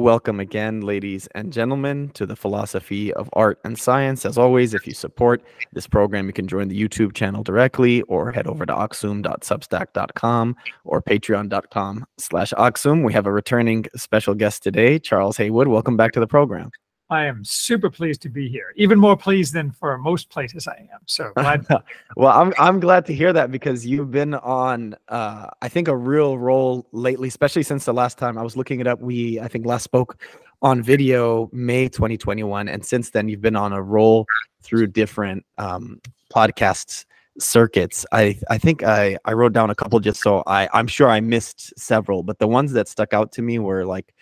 Welcome again, ladies and gentlemen, to the philosophy of art and science. As always, if you support this program, you can join the YouTube channel directly or head over to aksum.substack.com or patreon.com slash aksum. We have a returning special guest today, Charles Haywood. Welcome back to the program. I am super pleased to be here. Even more pleased than for most places I am. So glad. well, I'm I'm glad to hear that because you've been on uh, I think a real roll lately, especially since the last time I was looking it up. We I think last spoke on video May 2021, and since then you've been on a roll through different um, podcasts circuits. I I think I I wrote down a couple just so I I'm sure I missed several, but the ones that stuck out to me were like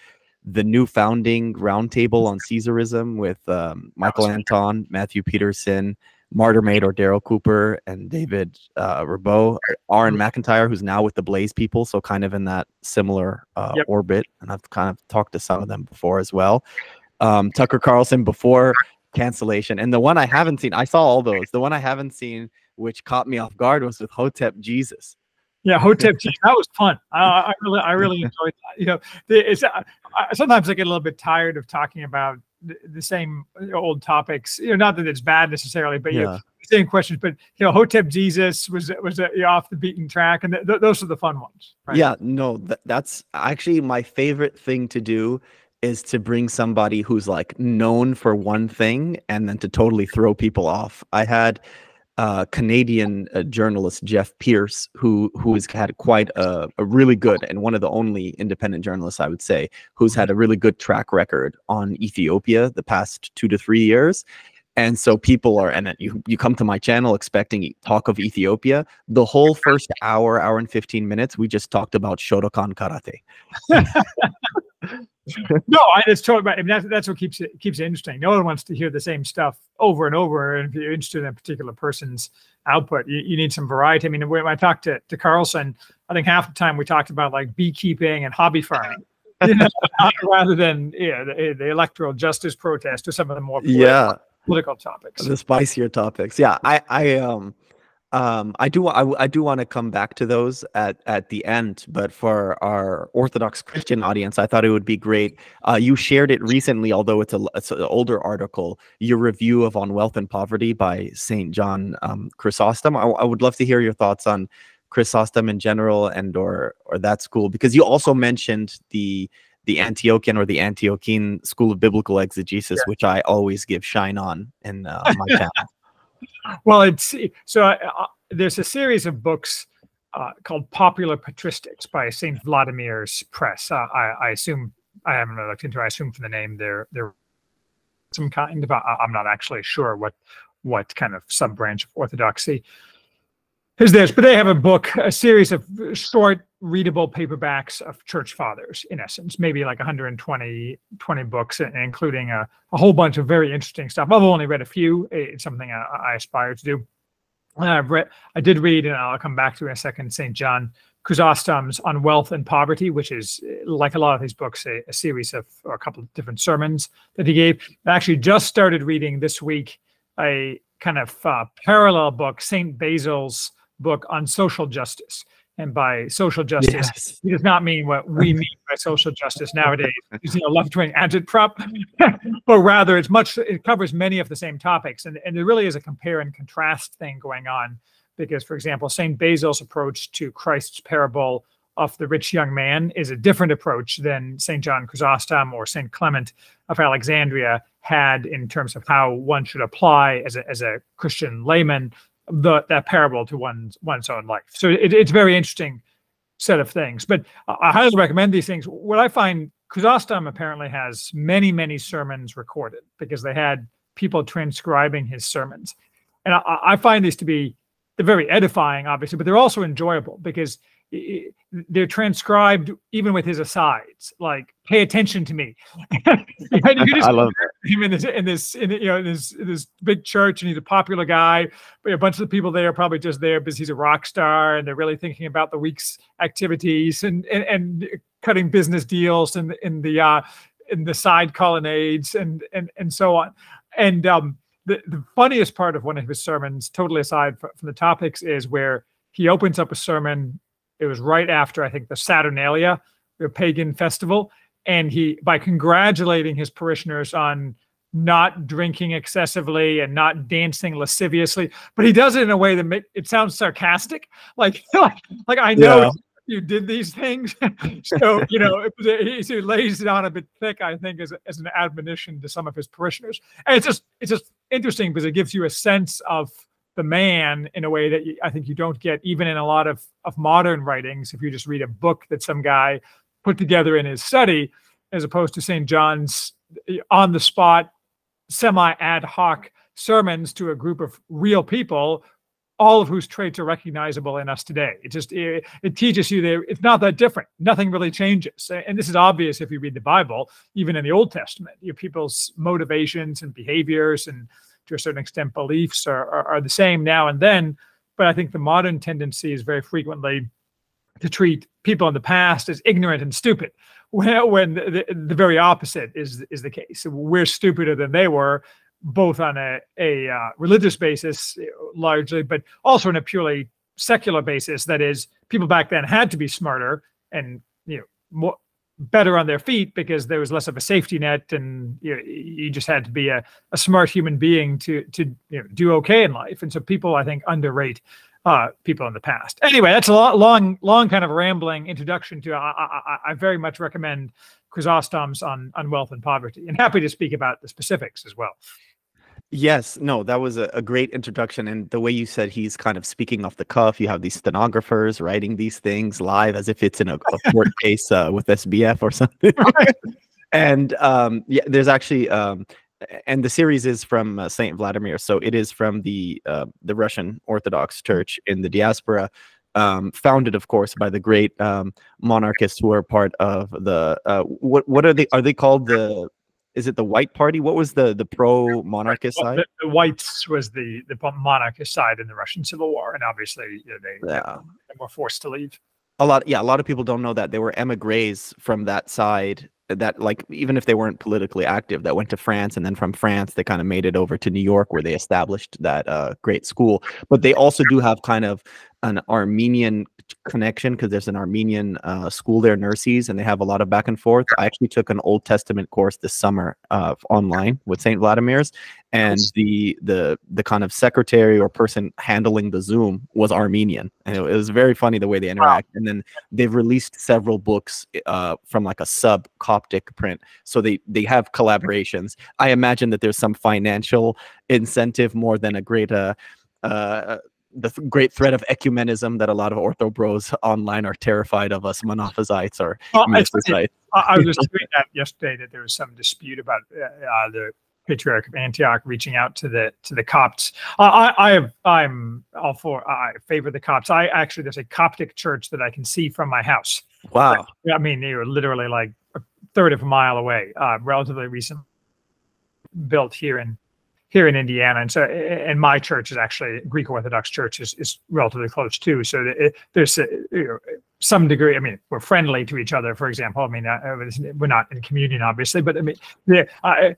the new founding roundtable on Caesarism with um, Michael Anton, Matthew Peterson, Martyr Made or Daryl Cooper, and David uh, Rabeau, Aaron mm-hmm. McIntyre, who's now with the Blaze people, so kind of in that similar uh, yep. orbit. And I've kind of talked to some of them before as well. Um, Tucker Carlson before cancellation, and the one I haven't seen, I saw all those. The one I haven't seen, which caught me off guard, was with Hotep Jesus. Yeah, Hotep that was fun. I, I really, I really enjoyed that. You know, it's uh, sometimes I get a little bit tired of talking about the, the, same old topics. You know, not that it's bad necessarily, but yeah. you know, same questions. But you know, Hotep Jesus was was uh, off the beaten track, and th- those are the fun ones. Right? Yeah, no, th- that's actually my favorite thing to do is to bring somebody who's like known for one thing and then to totally throw people off. I had uh, Canadian uh, journalist Jeff Pearce, who who has had quite a, a, really good and one of the only independent journalists I would say who's had a really good track record on Ethiopia the past two to three years. And so people are, and you you come to my channel expecting talk of Ethiopia. The whole first hour, hour and fifteen minutes, we just talked about Shotokan karate. no, I, it's totally. I mean, that's that's what keeps it keeps it interesting. No one wants to hear the same stuff over and over. And if you're interested in a particular person's output, you, you need some variety. I mean, when I talked to, to Carlson, I think half the time we talked about like beekeeping and hobby farming. you know, rather than yeah, the, the, electoral justice protest or some of the more political, yeah political topics, the spicier topics. Yeah, I I um um, I do I, I do want to come back to those at at the end, but for our Orthodox Christian audience, I thought it would be great. Uh, you shared it recently, although it's a it's an older article. Your review of on wealth and poverty by Saint John um, Chrysostom. I, I would love to hear your thoughts on Chrysostom in general and or or that school because you also mentioned the the Antiochian or the Antiochene school of biblical exegesis, yeah. which I always give shine on in uh, my channel well, it's so uh, uh, there's a series of books uh, called Popular Patristics by Saint Vladimir's Press. Uh, I, I, assume I haven't looked into. I assume from the name they're they're some kind of. I'm not actually sure what what kind of sub branch of orthodoxy is this, but they have a book, a series of short readable paperbacks of church fathers in essence maybe like 120 20 books including a, a whole bunch of very interesting stuff. I've only read a few it's something i, I aspire to do. I've read i did read and i'll come back to in a second st john chrysostom's on wealth and poverty which is like a lot of these books a, a series of or a couple of different sermons that he gave. I actually just started reading this week a kind of uh, parallel book saint basil's book on social justice and by social justice, yes. he does not mean what we mean by social justice nowadays, you know, left-wing agitprop, but rather it's much, it covers many of the same topics. And, and there really is a compare and contrast thing going on because, for example, St. Basil's approach to Christ's parable of the rich young man is a different approach than St. John Chrysostom or St. Clement of Alexandria had in terms of how one should apply as a, as a Christian layman the that parable to one's one's own life. So it, it's a very interesting set of things. But I highly recommend these things. What I find Chrysostom apparently has many many sermons recorded because they had people transcribing his sermons, and I, I find these to be they're very edifying, obviously, but they're also enjoyable because they're transcribed even with his asides like pay attention to me i love him in this in this in, you know in this in this big church and he's a popular guy but a bunch of the people there are probably just there because he's a rock star and they're really thinking about the week's activities and and, and cutting business deals and in, in the uh in the side colonnades and and and so on. And um the, the funniest part of one of his sermons totally aside from, from the topics is where he opens up a sermon. It was right after I think the Saturnalia, the pagan festival, and he by congratulating his parishioners on not drinking excessively and not dancing lasciviously, but he does it in a way that make, it sounds sarcastic. Like, like, like I know yeah. you did these things, so you know he, he lays it on a bit thick. I think as, as an admonition to some of his parishioners, and it's just it's just interesting because it gives you a sense of the man in a way that you, I think you don't get even in a lot of of modern writings. If you just read a book that some guy put together in his study, as opposed to St. John's on the spot semi ad hoc sermons to a group of real people all of whose traits are recognizable in us today. It just it, it, teaches you that it's not that different. Nothing really changes, and this is obvious if you read the Bible, even in the Old Testament. Your people's motivations and behaviors, and to a certain extent, beliefs are, are, are the same now and then. But I think the modern tendency is very frequently to treat people in the past as ignorant and stupid, when, the, the very opposite is is the case. We're stupider than they were, both on a, a uh, religious basis largely, but also on a purely secular basis. That is, people back then had to be smarter and you know more better on their feet because there was less of a safety net, and you, know, you just had to be a, a smart human being to to you know, do okay in life. And so people, I think, underrate uh, people in the past. Anyway, that's a long, long kind of rambling introduction to. I, I, I very much recommend Chrysostom's on on wealth and poverty, and happy to speak about the specifics as well. Yes, no, that was a, a, great introduction. And the way you said he's kind of speaking off the cuff, you have these stenographers writing these things live as if it's in a, a court case uh, with SBF or something. and um, yeah, there's actually, um, and the series is from uh, Saint Vladimir, so it is from the uh, the Russian Orthodox Church in the diaspora, um, founded, of course, by the great um, monarchists who are part of the uh, what what are they are they called the is it the White Party? What was the the pro monarchist well, side? The, the, Whites was the the monarchist side in the Russian Civil War, and obviously you know, they, yeah. they were forced to leave. A lot, yeah, a lot of people don't know that they were emigres from that side. That like even if they weren't politically active, that went to France, and then from France they kind of made it over to New York, where they established that uh, great school. But they also do have kind of an Armenian connection because there's an Armenian uh, school there, Nersess, and they have a lot of back and forth. I actually took an Old Testament course this summer uh, online with Saint Vladimir's, and the the the kind of secretary or person handling the Zoom was Armenian, and it, was very funny the way they interact. And then they've released several books uh, from like a sub Coptic print, so they they have collaborations. I imagine that there's some financial incentive more than a great uh, uh, the th- great threat of ecumenism that a lot of ortho bros online are terrified of us monophysites or well, I, I, was just reading that yesterday that there was some dispute about uh, uh, the patriarch of Antioch reaching out to the to the Copts. Uh, I, I have I'm all for I favor the Copts. I actually there's a Coptic church that I can see from my house. Wow. Like, I mean, they were literally like a third of a mile away. Uh, relatively recent built here in here in Indiana, and so and my church is actually Greek Orthodox Church is, is relatively close too. So it, there's a, you know, some degree. I mean, we're friendly to each other. For example, I mean, uh, we're not in communion, obviously, but I mean, the, uh,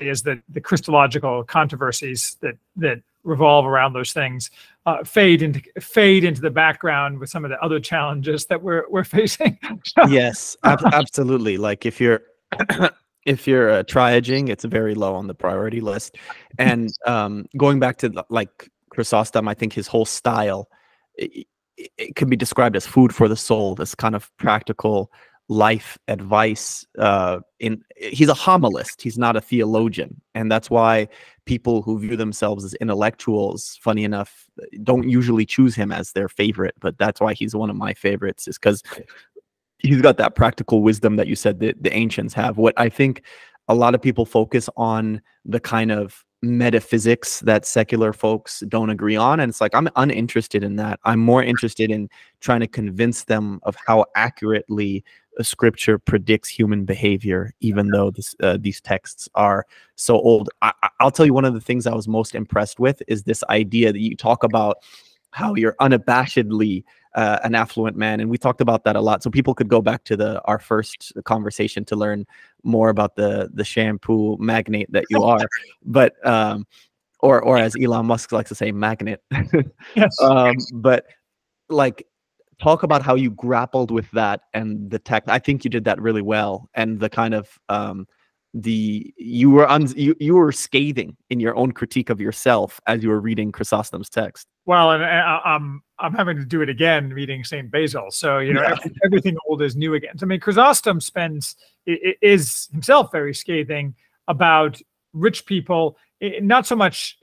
is that the Christological controversies that that revolve around those things uh, fade into fade into the background with some of the other challenges that we're we're facing. yes, ab- absolutely. Like if you're if you're a triaging, it's very low on the priority list. And um, going back to the, like Chrysostom, I think his whole style it, it can be described as food for the soul. This kind of practical life advice. Uh, in he's a homilist. He's not a theologian, and that's why people who view themselves as intellectuals, funny enough, don't usually choose him as their favorite. But that's why he's one of my favorites, is because he's got that practical wisdom that you said that the ancients have. What I think a lot of people focus on the kind of metaphysics that secular folks don't agree on and it's like i'm uninterested in that i'm more interested in trying to convince them of how accurately a scripture predicts human behavior even though this, uh, these texts are so old I, i'll tell you one of the things i was most impressed with is this idea that you talk about how you're unabashedly uh, an affluent man, and we talked about that a lot. So people could go back to the our first conversation to learn more about the the shampoo magnate that you are. but um, or or as Elon Musk likes to say, magnet. yes. Um, but like talk about how you grappled with that and the tech. I think you did that really well, and the kind of um, the you were un, you, you were scathing in your own critique of yourself as you were reading Chrysostom's text. Well, and uh, I'm I'm having to do it again reading Saint Basil. So you know yeah. every, everything old is new again. So, I mean, Chrysostom spends is himself very scathing about rich people, not so much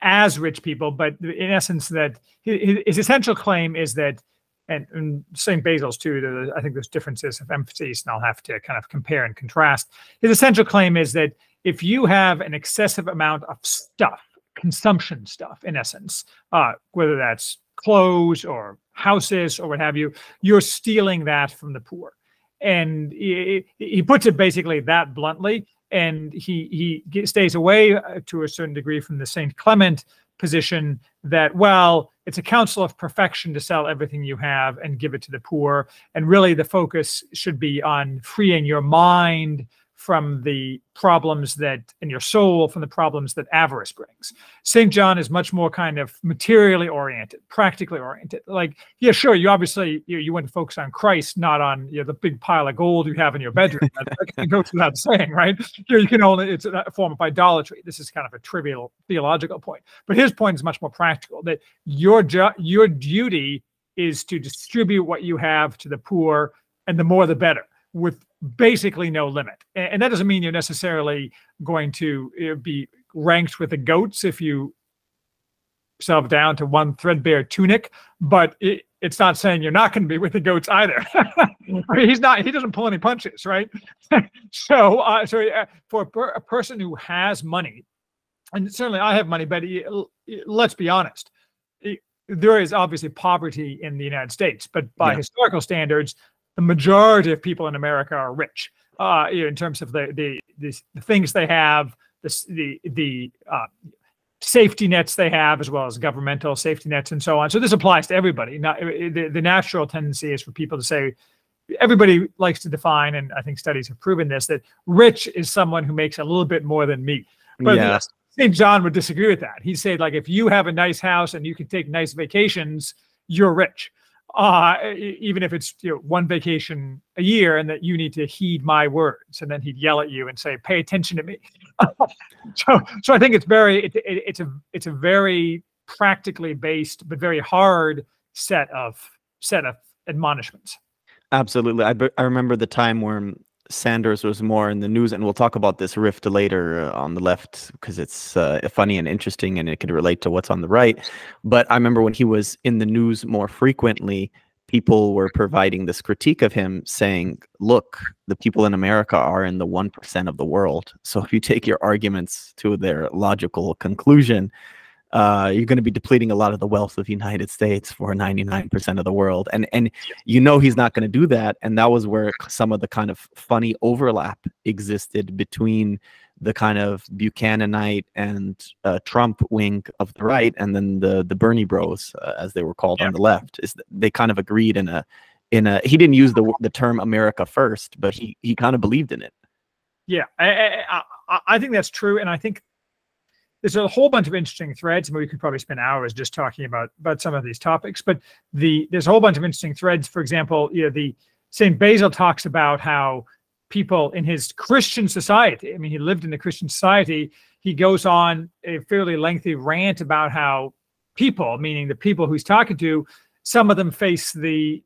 as rich people, but in essence that his essential claim is that and, and St. Basil's too. I think there's differences of emphasis, and I'll have to kind of compare and contrast. His essential claim is that if you have an excessive amount of stuff, consumption stuff, in essence, uh, whether that's clothes or houses or what have you, you're stealing that from the poor. And he, he puts it basically that bluntly. And he he stays away uh, to a certain degree from the Saint Clement position that, well, it's a counsel of perfection to sell everything you have and give it to the poor. And really, the focus should be on freeing your mind from the problems that in your soul from the problems that avarice brings. St john is much more kind of materially oriented practically oriented. Like yeah sure you obviously you, you to focus on christ not on you know the big pile of gold you have in your bedroom. That, goes without saying right? You, you can only it's a form of idolatry. This is kind of a trivial theological point. But his point is much more practical that your your duty is to distribute what you have to the poor and the more the better with basically no limit. And that doesn't mean you're necessarily going to be ranked with the goats if you yourself down to one threadbare tunic, but it, it's not saying you're not going to be with the goats either. he's not. He doesn't pull any punches, right? so, uh, so uh, for a, per, a, person who has money, and certainly I have money, but let's be honest, he, there is obviously poverty in the United States, but by yeah. historical standards, the majority of people in America are rich uh, in terms of the, the, the, the things they have, the, the, the uh, safety nets they have, as well as governmental safety nets and so on. So this applies to everybody. Not, the, the natural tendency is for people to say, everybody likes to define, and I think studies have proven this, that rich is someone who makes a little bit more than me. But yeah. St. John would disagree with that. He'd say, like, if you have a nice house and you can take nice vacations, you're rich uh, even if it's you know, one vacation a year and that you need to heed my words. And then he'd yell at you and say, pay attention to me. so, so I think it's very, it, it, it's a, it's a very practically based, but very hard set of, set of admonishments. Absolutely. I, I remember the time when Sanders was more in the news, and we'll talk about this rift later uh, on the left because it's uh, funny and interesting, and it can relate to what's on the right. But I remember when he was in the news more frequently, people were providing this critique of him, saying, "Look, the people in America are in the one percent of the world. So if you take your arguments to their logical conclusion." Uh, you're going to be depleting a lot of the wealth of the United States for 99% of the world. And and you know he's not going to do that. And that was where some of the kind of funny overlap existed between the kind of Buchananite and uh, Trump wing of the right, and then the the Bernie Bros, uh, as they were called yeah. on the left. Is they kind of agreed in a in a he didn't use the the term America first, but he he kind of believed in it. Yeah, I, I, I think that's true, and I think there's a whole bunch of interesting threads. Mean, we could probably spend hours just talking about about some of these topics, but the there's a whole bunch of interesting threads. For example, you know, the Saint Basil talks about how people in his Christian society. I mean, he lived in the Christian society. He goes on a fairly lengthy rant about how people, meaning the people he's talking to, some of them face the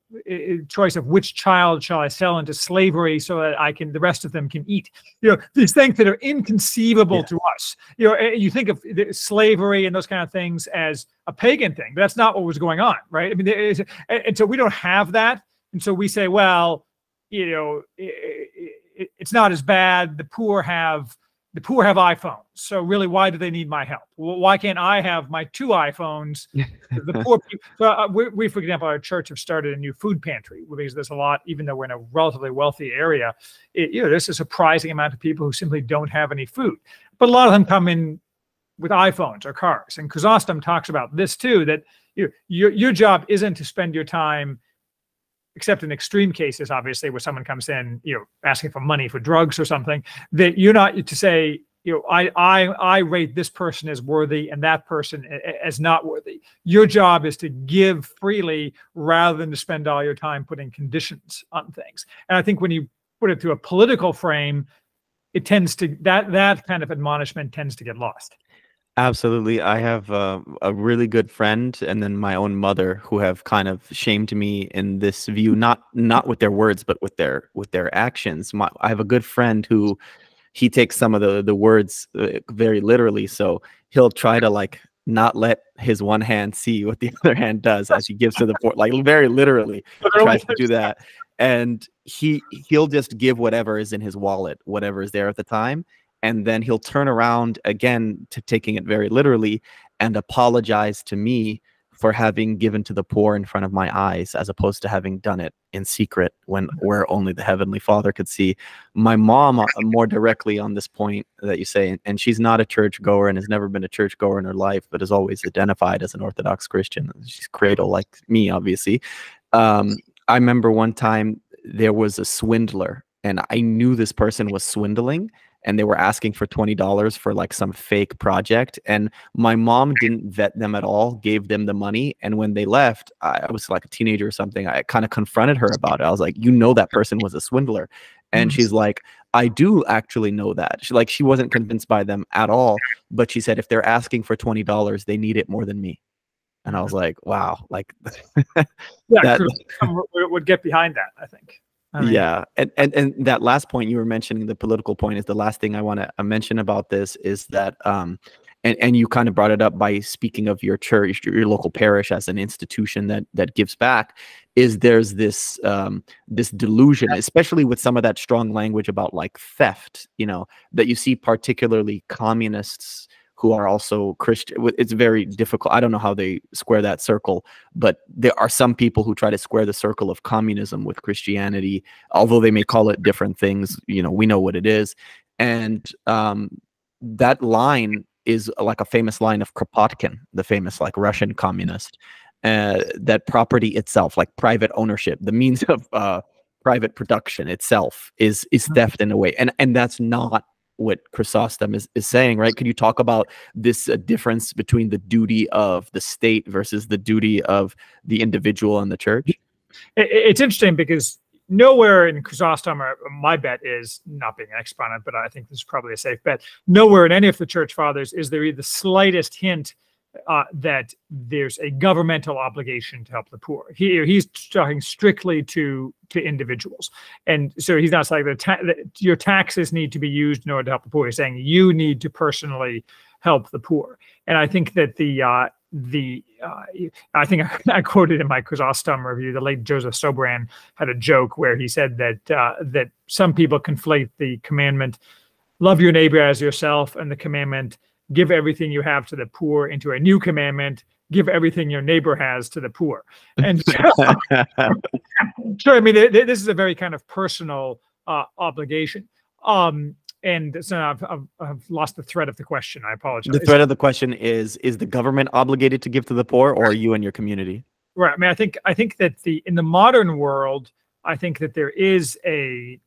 choice of which child shall I sell into slavery so that I can, the rest of them can eat. You know, these things that are inconceivable yeah. to us. You know, eh, you think of slavery and those kind of things as a pagan thing, but that's not what was going on, right? I mean, is, eh, and so we don't have that. And so we say, well, you know, it, it, it's not as bad. The poor have the poor have iPhones. So really, why do they need my help? Why can't I have my two iPhones? the poor people. So uh, we, we, for example, our church have started a new food pantry because there's a lot, even though we're in a relatively wealthy area, it, you know, there's a surprising amount of people who simply don't have any food. But a lot of them come in with iPhones or cars. And Chrysostom talks about this too, that you, your, your job isn't to spend your time – except in extreme cases, obviously, where someone comes in, you know, asking for money for drugs or something, that you're not to say, you know I I I rate this person as worthy and that person as not worthy. Your job is to give freely rather than to spend all your time putting conditions on things. And I think when you put it through a political frame, it tends to that that kind of admonishment tends to get lost. Absolutely. I have uh, a really good friend and then my own mother who have kind of shamed me in this view not not with their words but with their with their actions. My, I have a good friend who he takes some of the the words uh, very literally so he'll try to like not let his one hand see what the other hand does as he gives to the port like very literally tries to do that and he he'll just give whatever is in his wallet whatever is there at the time and then he'll turn around again to taking it very literally and apologize to me for having given to the poor in front of my eyes as opposed to having done it in secret when where only the heavenly father could see. My mom uh, more directly on this point that you say and she's not a church goer and has never been a church goer in her life but is always identified as an orthodox christian. She's cradle like me obviously. Um, i remember one time there was a swindler and i knew this person was swindling and they were asking for $20 for like some fake project and my mom didn't vet them at all gave them the money and when they left i was like a teenager or something i kind of confronted her about it i was like you know that person was a swindler and mm-hmm. she's like i do actually know that she like she wasn't convinced by them at all but she said if they're asking for $20 they need it more than me and i was like wow like yeah that, would get behind that i think Mean, yeah, and, and and that last point you were mentioning, the political point, is the last thing I want to uh, mention about this is that, um, and and you kind of brought it up by speaking of your church, your local parish as an institution that that gives back. Is there's this um, this delusion, especially with some of that strong language about like theft, you know, that you see particularly communists who are also Christian. It's very difficult. I don't know how they square that circle, but there are some people who try to square the circle of communism with Christianity, although they may call it different things. You know, we know what it is, and um, that line is like a famous line of Kropotkin, the famous like Russian communist. Uh, that property itself, like private ownership, the means of uh, private production itself, is is mm-hmm. theft in a way, and and that's not what Chrysostom is, is saying, right? Could you talk about this uh, difference between the duty of the state versus the duty of the individual and the church? It, it's interesting because nowhere in Chrysostom, or my bet is not being an exponent, but I think this is probably a safe bet. Nowhere in any of the church fathers is there the slightest hint uh, that there's a governmental obligation to help the poor. He, he's talking strictly to to individuals, and so he's not saying that ta- your taxes need to be used in order to help the poor. He's saying you need to personally help the poor. And I think that the uh, the uh, I think I, I, quoted in my Chrysostom review, the late Joseph Sobran had a joke where he said that uh, that some people conflate the commandment "love your neighbor as yourself" and the commandment give everything you have to the poor into a new commandment give everything your neighbor has to the poor. And so, sure i mean this is a very kind of personal uh, obligation. Um, and so I've, I've, I've, lost the thread of the question. I apologize. The thread of the question is is the government obligated to give to the poor or you and your community? Right. I mean i think i think that the in the modern world i think that there is a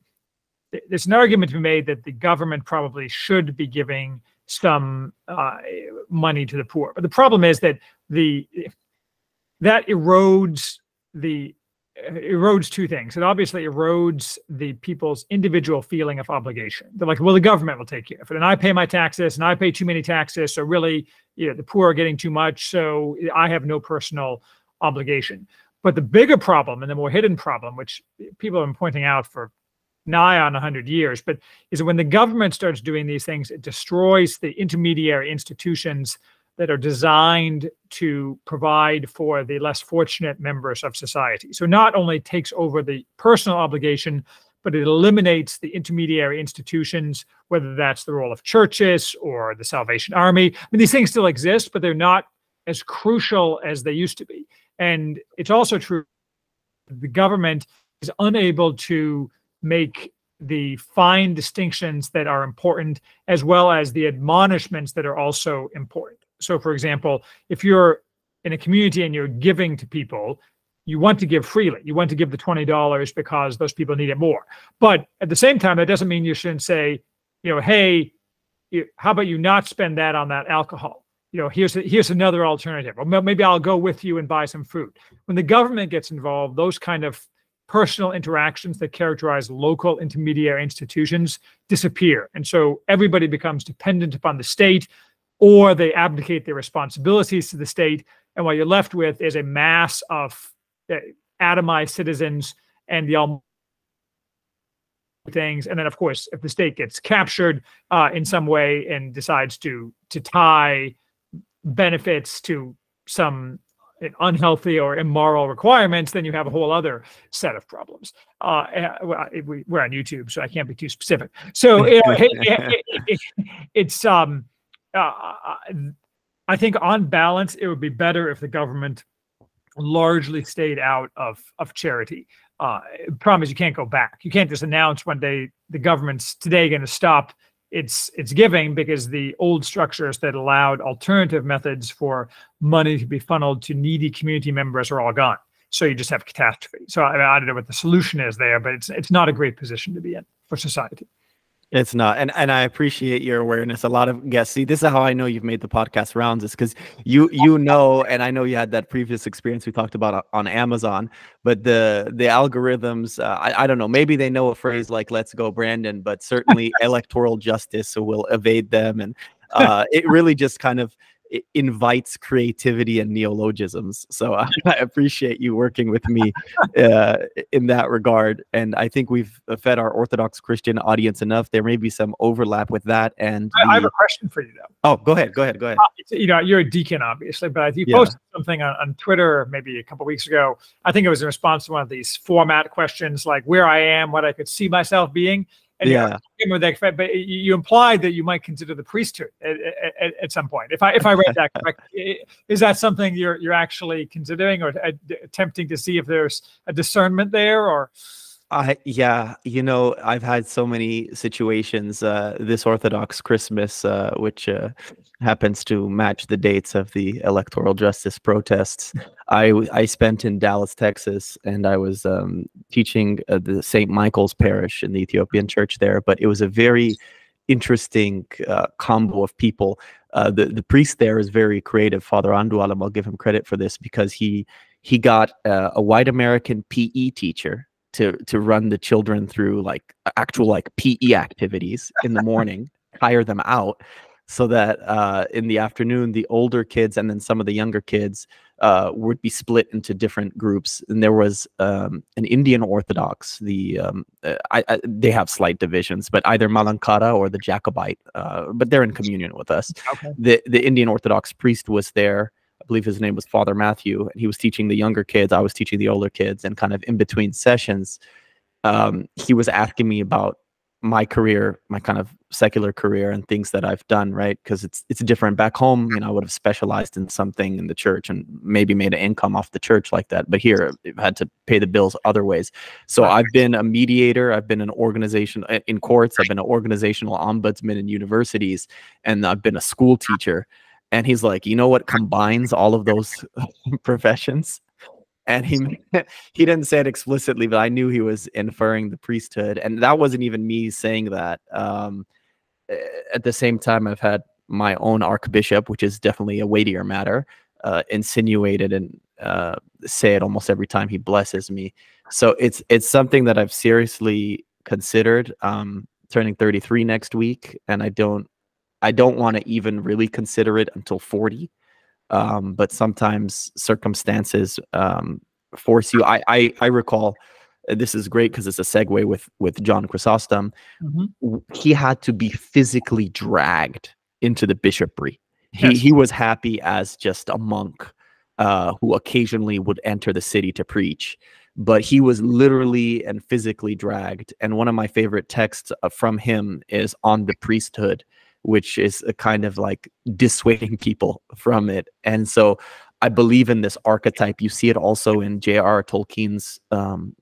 there's an argument to be made that the government probably should be giving some uh, money to the poor. But the problem is that the that erodes the erodes two things. It obviously erodes the people's individual feeling of obligation. They're like, well, the government will take care of it, and I pay my taxes, and I pay too many taxes, so really, you know, the poor are getting too much, so I have no personal obligation. But the bigger problem and the more hidden problem, which people have been pointing out for nigh on 100 years, but is when the government starts doing these things, it destroys the intermediary institutions that are designed to provide for the less fortunate members of society. So not only takes over the personal obligation, but it eliminates the intermediary institutions, whether that's the role of churches or the Salvation Army. I mean, these things still exist, but they're not as crucial as they used to be. And it's also true the government is unable to make the fine distinctions that are important as well as the admonishments that are also important. So, for example, if you're in a community and you're giving to people, you want to give freely. You want to give the $20 because those people need it more. But at the same time, that doesn't mean you shouldn't say, you know, hey, how about you not spend that on that alcohol? You know, here's here's another alternative. Or maybe I'll go with you and buy some fruit. When the government gets involved, those kind of personal interactions that characterize local intermediary institutions disappear. And so everybody becomes dependent upon the state or they abdicate their responsibilities to the state. And what you're left with is a mass of uh, atomized citizens and the things. And then, of course, if the state gets captured uh, in some way and decides to to tie benefits to some unhealthy or immoral requirements, then you have a whole other set of problems. Uh, we, are on YouTube, so I can't be too specific. So it, it, it, it's um, uh, I think on balance, it would be better if the government largely stayed out of of charity uh, problem is you can't go back. You can't just announce one day the government's today going to stop its its giving because the old structures that allowed alternative methods for money to be funneled to needy community members are all gone. So you just have catastrophe. So I, I don't know what the solution is there, but it's it's not a great position to be in for society. It's not, and and I appreciate your awareness. A lot of guests see this is how I know you've made the podcast rounds is because you you know, and I know you had that previous experience we talked about on Amazon. But the the algorithms, uh, I I don't know, maybe they know a phrase like "Let's go, Brandon," but certainly electoral justice will evade them, and uh, it really just kind of invites creativity and neologisms. So I, I appreciate you working with me uh, in that regard. And I think we've fed our Orthodox Christian audience enough. There may be some overlap with that. And I, the... I have a question for you, though. Oh, go ahead. Go ahead. Go ahead. Uh, you know, you're a deacon, obviously, but you yeah. posted something on, on Twitter maybe a couple weeks ago. I think it was in response to one of these format questions, like where I am, what I could see myself being. And yeah. With that, but you implied that you might consider the priesthood at, at, at, some point. If I if I read that correctly, is that something you're you're actually considering or uh, attempting to see if there's a discernment there, or? I yeah, you know, I've had so many situations. Uh, this Orthodox Christmas, uh, which uh, happens to match the dates of the electoral justice protests, I I spent in Dallas, Texas, and I was um, teaching the St. Michael's Parish in the Ethiopian church there. But it was a very interesting uh, combo of people. Uh, the the priest there is very creative, Father Andualam. I'll give him credit for this because he he got uh, a white American PE teacher to to run the children through like actual like PE activities in the morning, hire them out so that uh, in the afternoon the older kids and then some of the younger kids uh, would be split into different groups. And there was um, an indian orthodox the um, uh, I, I, they have slight divisions but either malankara or the jacobite uh, but they're in communion with us. Okay. the, the indian orthodox priest was there believe his name was Father Matthew, and he was teaching the younger kids. I was teaching the older kids, and kind of in between sessions, um, he was asking me about my career, my kind of secular career, and things that I've done. Right, because it's it's different back home. You know, I would have specialized in something in the church and maybe made an income off the church like that. But here, I've had to pay the bills other ways. So I've been a mediator. I've been an organization uh, in courts. I've been an organizational ombudsman in universities, and I've been a school teacher and he's like you know what combines all of those professions? And he he didn't say it explicitly but i knew he was inferring the priesthood and that wasn't even me saying that um, at the same time i've had my own archbishop which is definitely a weightier matter uh, insinuated and uh, say it almost every time he blesses me. So it's it's something that i've seriously considered um, turning 33 next week and i don't I don't want to even really consider it until 40. Um, but sometimes circumstances um, force you. I, I, I recall this is great because it's a segue with with John Chrysostom. Mm-hmm. He had to be physically dragged into the bishopry. He yes. he was happy as just a monk uh, who occasionally would enter the city to preach, but he was literally and physically dragged. And one of my favorite texts uh, from him is on the priesthood which is a kind of like dissuading people from it. And so I believe in this archetype. You see it also in J.R. Tolkien's um,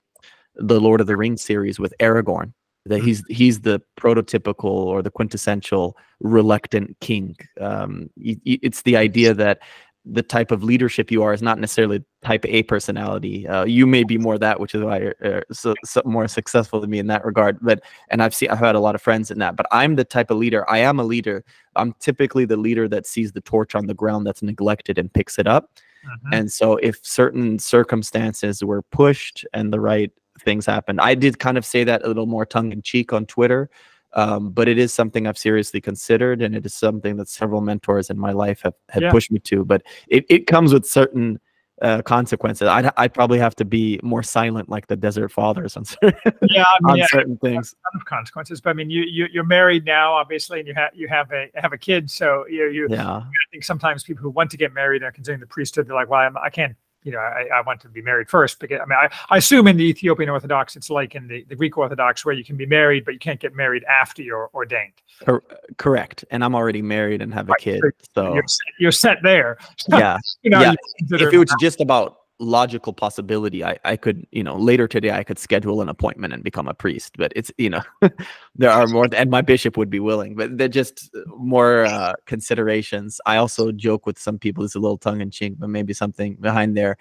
The Lord of the Rings series with Aragorn. That mm-hmm. he's he's the prototypical or the quintessential reluctant king. Um, it's the idea that the type of leadership you are is not necessarily type A personality. Uh, you may be more that, which is why you're uh, so, so more successful than me in that regard. But and I've seen I've had a lot of friends in that. But I'm the type of leader. I am a leader. I'm typically the leader that sees the torch on the ground that's neglected and picks it up. Mm-hmm. And so if certain circumstances were pushed and the right things happened, I did kind of say that a little more tongue in cheek on Twitter. Um, but it is something I've seriously considered, and it is something that several mentors in my life have, have yeah. pushed me to. But it, it comes with certain uh, consequences. I'd, I'd probably have to be more silent, like the Desert Fathers, on certain, yeah, I mean, on yeah, certain things. Of consequences, but I mean, you, you you're married now, obviously, and you have you have a have a kid. So you you yeah. I think sometimes people who want to get married are considering the priesthood. They're like, well, I'm, I can't you know, I, I, want to be married first because I mean, I, I, assume in the Ethiopian Orthodox, it's like in the, the Greek Orthodox where you can be married, but you can't get married after you're ordained. Cor- correct. And I'm already married and have a kid. So you're set, you're set there. yeah. you know, yeah. if it was just about logical possibility I, I could you know later today i could schedule an appointment and become a priest but it's you know there are more and my bishop would be willing but they're just more uh, considerations. I also joke with some people it's a little tongue-in-cheek but maybe something behind there.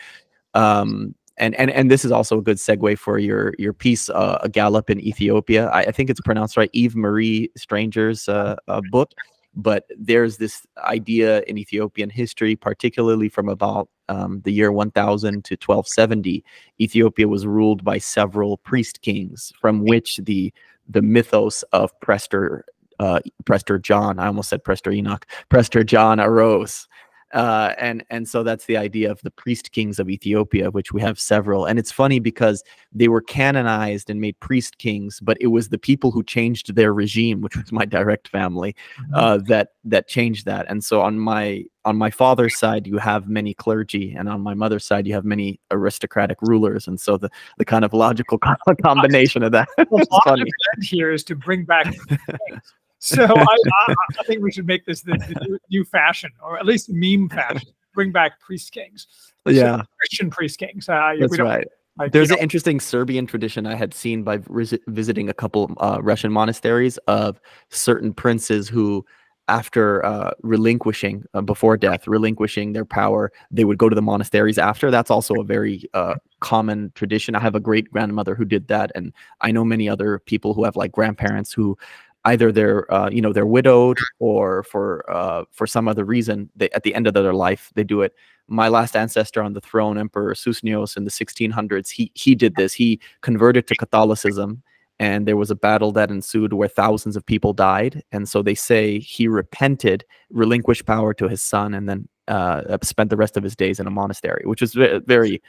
Um and and and this is also a good segue for your your piece uh, a gallop in ethiopia. I, I think it's pronounced right Yves-Marie stranger's uh, uh book but there's this idea in Ethiopian history, particularly from about um, the year 1000 to 1270, Ethiopia was ruled by several priest kings, from which the the mythos of Prester uh, Prester John, I almost said Prester Enoch, Prester John arose. Uh, and and so that's the idea of the priest kings of Ethiopia, which we have several. And it's funny because they were canonized and made priest kings, but it was the people who changed their regime, which was my direct family, mm-hmm. uh, that that changed that. And so on my on my father's side, you have many clergy, and on my mother's side, you have many aristocratic rulers. And so the the kind of logical combination of that funny. Here is to bring back So I, I, I, think we should make this the, the new, new, fashion, or at least meme fashion. Bring back priest kings. Yeah, so Christian priest kings. Uh, That's right. Like, There's an know. interesting Serbian tradition I had seen by visiting a couple uh, Russian monasteries of certain princes who, after uh, relinquishing uh, before death, relinquishing their power, they would go to the monasteries after. That's also a very uh, common tradition. I have a great grandmother who did that, and I know many other people who have like grandparents who either they're uh, you know they're widowed or for uh, for some other reason they at the end of their life they do it. My last ancestor on the throne emperor Susenyos in the 1600s he he did this. He converted to catholicism and there was a battle that ensued where thousands of people died and so they say he repented relinquished power to his son and then uh, spent the rest of his days in a monastery which is a very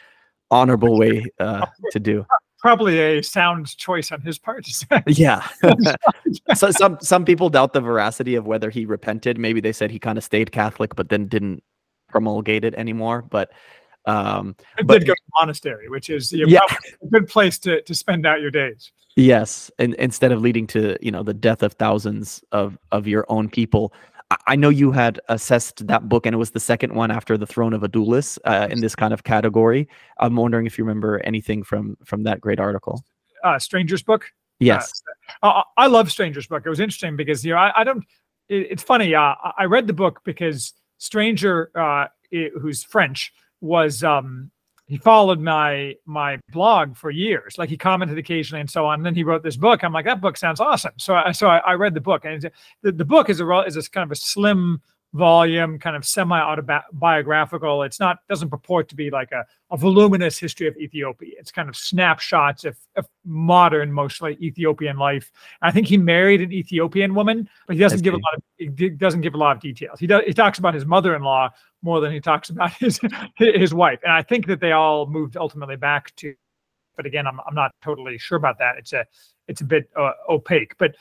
honorable way uh, to do probably a sound choice on his part. yeah. so some some people doubt the veracity of whether he repented. Maybe they said he kind of stayed Catholic, but then didn't promulgate it anymore. But um, it but, did go to monastery, which is you know, yeah. a good place to to spend out your days. Yes, and instead of leading to you know the death of thousands of of your own people, I know you had assessed that book, and it was the second one after the Throne of Adulis uh, in this kind of category. I'm wondering if you remember anything from from that great article. Uh, Stranger's book. Yes, uh, I love Stranger's book. It was interesting because you know I, I don't. It, it's funny. Uh, I read the book because Stranger, uh, who's French, was um, he followed my my blog for years. Like he commented occasionally and so on. And then he wrote this book. I'm like, that book sounds awesome. So I so I, I read the book, and the, the book is a is a kind of a slim volume, kind of semi autobiographical. It's not doesn't purport to be like a, a voluminous history of Ethiopia. It's kind of snapshots of, of modern, mostly Ethiopian life. And I think he married an Ethiopian woman, but he doesn't give a lot of he doesn't give a lot of details. He does he talks about his mother-in-law more than he talks about his his wife. And I think that they all moved ultimately back to. But again, I'm I'm not totally sure about that. It's a it's a bit uh, opaque. But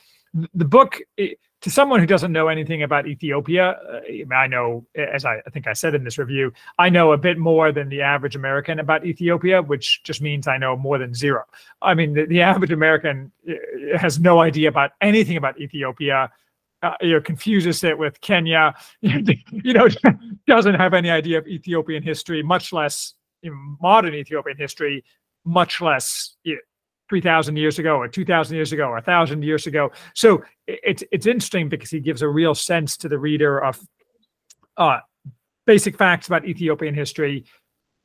the book. To someone who doesn't know anything about Ethiopia, uh, I know, as I, I, think I said in this review, I know a bit more than the average American about Ethiopia, which just means I know more than zero. I mean, the, the average American uh, has no idea about anything about Ethiopia. Uh, you know, confuses it with Kenya. you know, doesn't have any idea of Ethiopian history, much less modern Ethiopian history, much less you know, 3,000 years ago or 2,000 years ago or 1,000 years ago. So it's, it's interesting because he gives a real sense to the reader of uh, basic facts about Ethiopian history,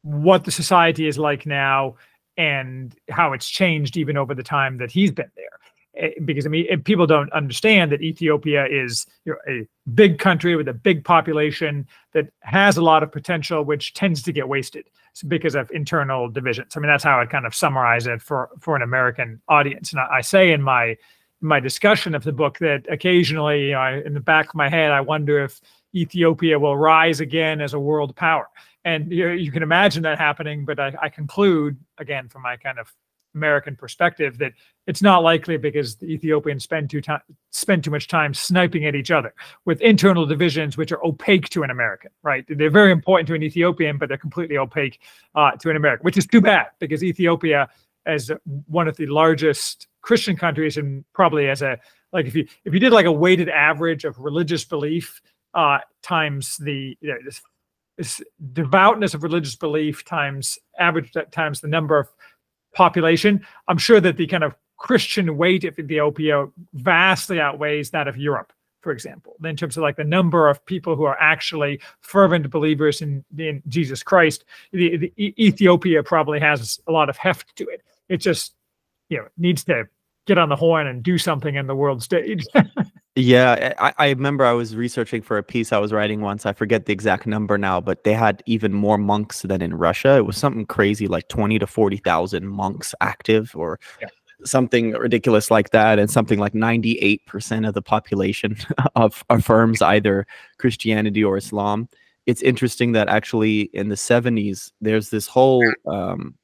what the society is like now, and how it's changed even over the time that he's been there. Eh, because I mean, people don't understand that Ethiopia is you know, a big country with a big population that has a lot of potential, which tends to get wasted because of internal divisions. I mean, that's how I kind of summarize it for for an American audience. And I, I say in my my discussion of the book that occasionally, you know, I, in the back of my head, I wonder if Ethiopia will rise again as a world power. And you, you can imagine that happening, but I, I conclude again from my kind of American perspective that it's not likely because the Ethiopians spend too time spend too much time sniping at each other with internal divisions which are opaque to an American. Right? They're very important to an Ethiopian, but they're completely opaque uh, to an American, which is too bad because Ethiopia, as one of the largest Christian countries, and probably as a like if you if you did like a weighted average of religious belief uh, times the you know, this, this devoutness of religious belief times average times the number of population, I'm sure that the kind of Christian weight of Ethiopia vastly outweighs that of Europe, for example, in terms of like the number of people who are actually fervent believers in, in Jesus Christ. The, the Ethiopia probably has a lot of heft to it. It just, you know, needs to get on the horn and do something in the world stage. Yeah, I, I remember I was researching for a piece I was writing once. I forget the exact number now, but they had even more monks than in Russia. It was something crazy, like twenty to forty thousand monks active, or yeah. Something ridiculous like that. And something like ninety-eight percent of the population of affirms either Christianity or Islam. It's interesting that actually in the seventies, there's this whole um,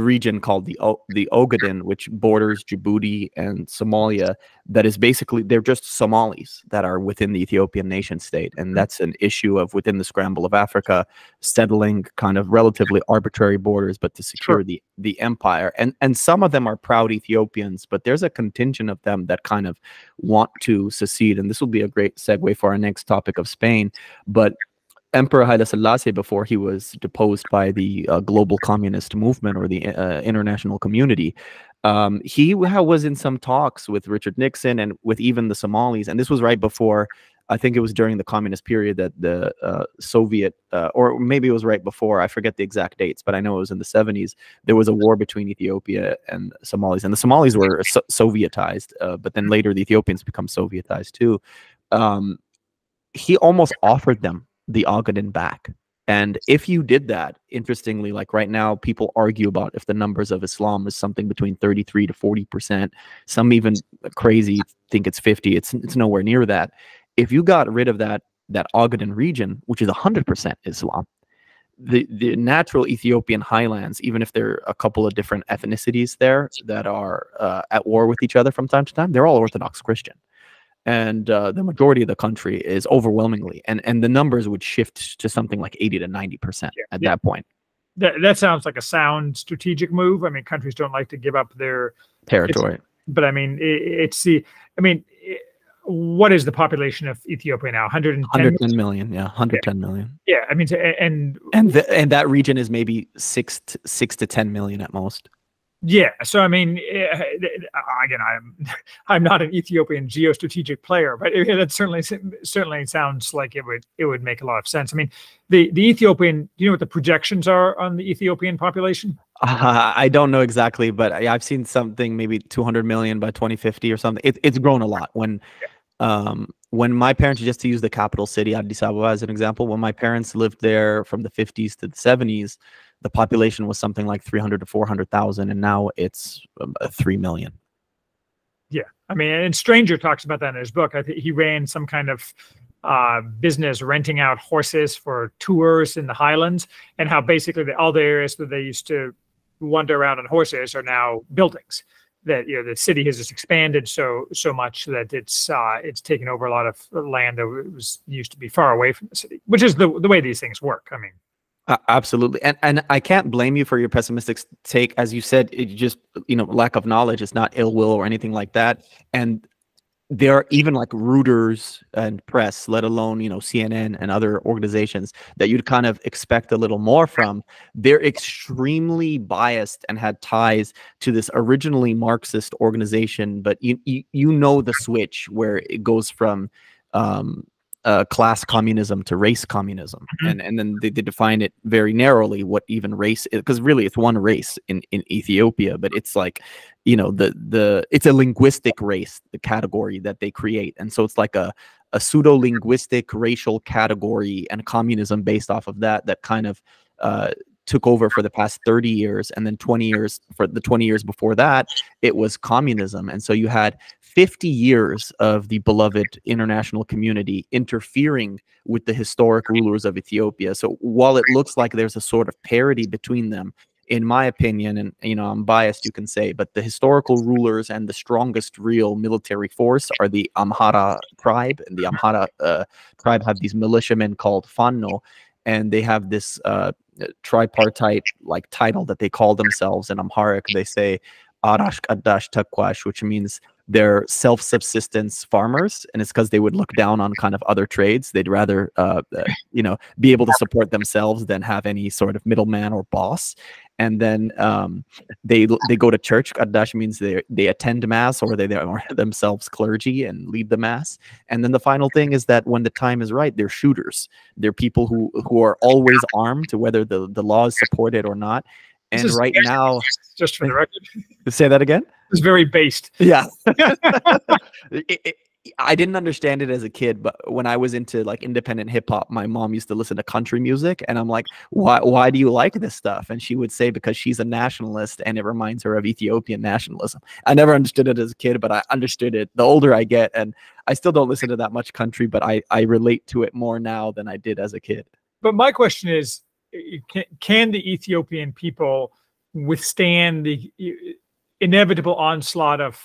region called the o- the Ogaden, which borders Djibouti and Somalia. That is basically they're just Somalis that are within the Ethiopian nation state, and mm-hmm. that's an issue of within the scramble of Africa, settling kind of relatively arbitrary borders, but to secure sure. the the empire. And and some of them are proud Ethiopians, but there's a contingent of them that kind of want to secede. And this will be a great segue for our next topic of Spain, but Emperor Haile Selassie, before he was deposed by the uh, global communist movement or the uh, international community, um, he was in some talks with Richard Nixon and with even the Somalis. And this was right before, I think it was during the communist period that the uh, Soviet, uh, or maybe it was right before, I forget the exact dates, but I know it was in the 70s. There was a war between Ethiopia and Somalis. And the Somalis were so- Sovietized, uh, but then later the Ethiopians become Sovietized too. Um, he almost offered them the Ogaden back. And if you did that, interestingly, like right now, people argue about if the numbers of Islam is something between 33 to 40%. Some even crazy think it's 50. It's it's nowhere near that. If you got rid of that that Ogaden region, which is 100% Islam, the, the natural Ethiopian highlands, even if there are a couple of different ethnicities there that are uh, at war with each other from time to time, they're all Orthodox Christian and uh, the majority of the country is overwhelmingly and and the numbers would shift to something like 80 to 90 percent at yeah. that point that, that sounds like a sound strategic move i mean countries don't like to give up their territory but i mean it, it's the i mean it, what is the population of Ethiopia now? 110, 110 million. Yeah, 110 yeah. million. Yeah, I mean, and and the, and that region is maybe six to, six to 10 million at most. Yeah, so I mean, eh, again, I'm I'm not an Ethiopian geostrategic player, but it, it, certainly certainly sounds like it would it would make a lot of sense. I mean, the the Ethiopian, do you know what the projections are on the Ethiopian population? Uh, I don't know exactly, but I've seen something maybe 200 million by 2050 or something. It, it's grown a lot. When yeah. um when my parents just to use the capital city Addis Ababa as an example, when my parents lived there from the 50s to the 70s the population was something like 300 to 400,000 and now it's um, 3 million. Yeah. I mean, and Stranger talks about that in his book. I think he ran some kind of uh, business renting out horses for tours in the highlands and how basically the, all the areas that they used to wander around on horses are now buildings that you know the city has just expanded so so much that it's uh, it's taken over a lot of land that was used to be far away from the city, which is the the way these things work. I mean, uh, absolutely, and and I can't blame you for your pessimistic take, as you said. It just you know lack of knowledge. It's not ill will or anything like that. And there are even like Reuters and press, let alone you know CNN and other organizations that you'd kind of expect a little more from. They're extremely biased and had ties to this originally Marxist organization, but you you, you know the switch where it goes from um, uh, class communism to race communism, Mhm. and and then they, they define it very narrowly what even race is because really it's one race in in Ethiopia, but it's like you know the the it's a linguistic race the category that they create, and so it's like a a pseudo linguistic racial category and communism based off of that that kind of uh, took over for the past 30 years. And then 20 years for the 20 years before that it was communism. And so you had 50 years of the beloved international community interfering with the historic rulers of Ethiopia. So while it looks like there's a sort of parity between them in my opinion and you know I'm biased you can say but the historical rulers and the strongest real military force are the Amhara tribe and the Amhara uh, tribe have these militiamen called Fano and they have this uh, tripartite like title that they call themselves in Amharic. They say Arash Adash Takwash, which means they're self-subsistence farmers, and it's because they would look down on kind of other trades. They'd rather, uh, uh, you know, be able to support themselves than have any sort of middleman or boss. And then um, they they go to church. Adash means they they attend mass or they, they are themselves clergy and lead the mass. And then the final thing is that when the time is right, they're shooters. They're people who who are always armed, to whether the the law is supported or not. And right now, just for the record, say that again. It's very based. Yeah. It- it- I didn't understand it as a kid, but when I was into like independent hip hop, my mom used to listen to country music, and I'm like, "Why? Why do you like this stuff?" And she would say because she's a nationalist, and it reminds her of Ethiopian nationalism. I never understood it as a kid, but I understood it the older I get, and I still don't listen to that much country, but I I relate to it more now than I did as a kid. But my question is, eh, eh, can, can the Ethiopian people withstand the i- inevitable onslaught of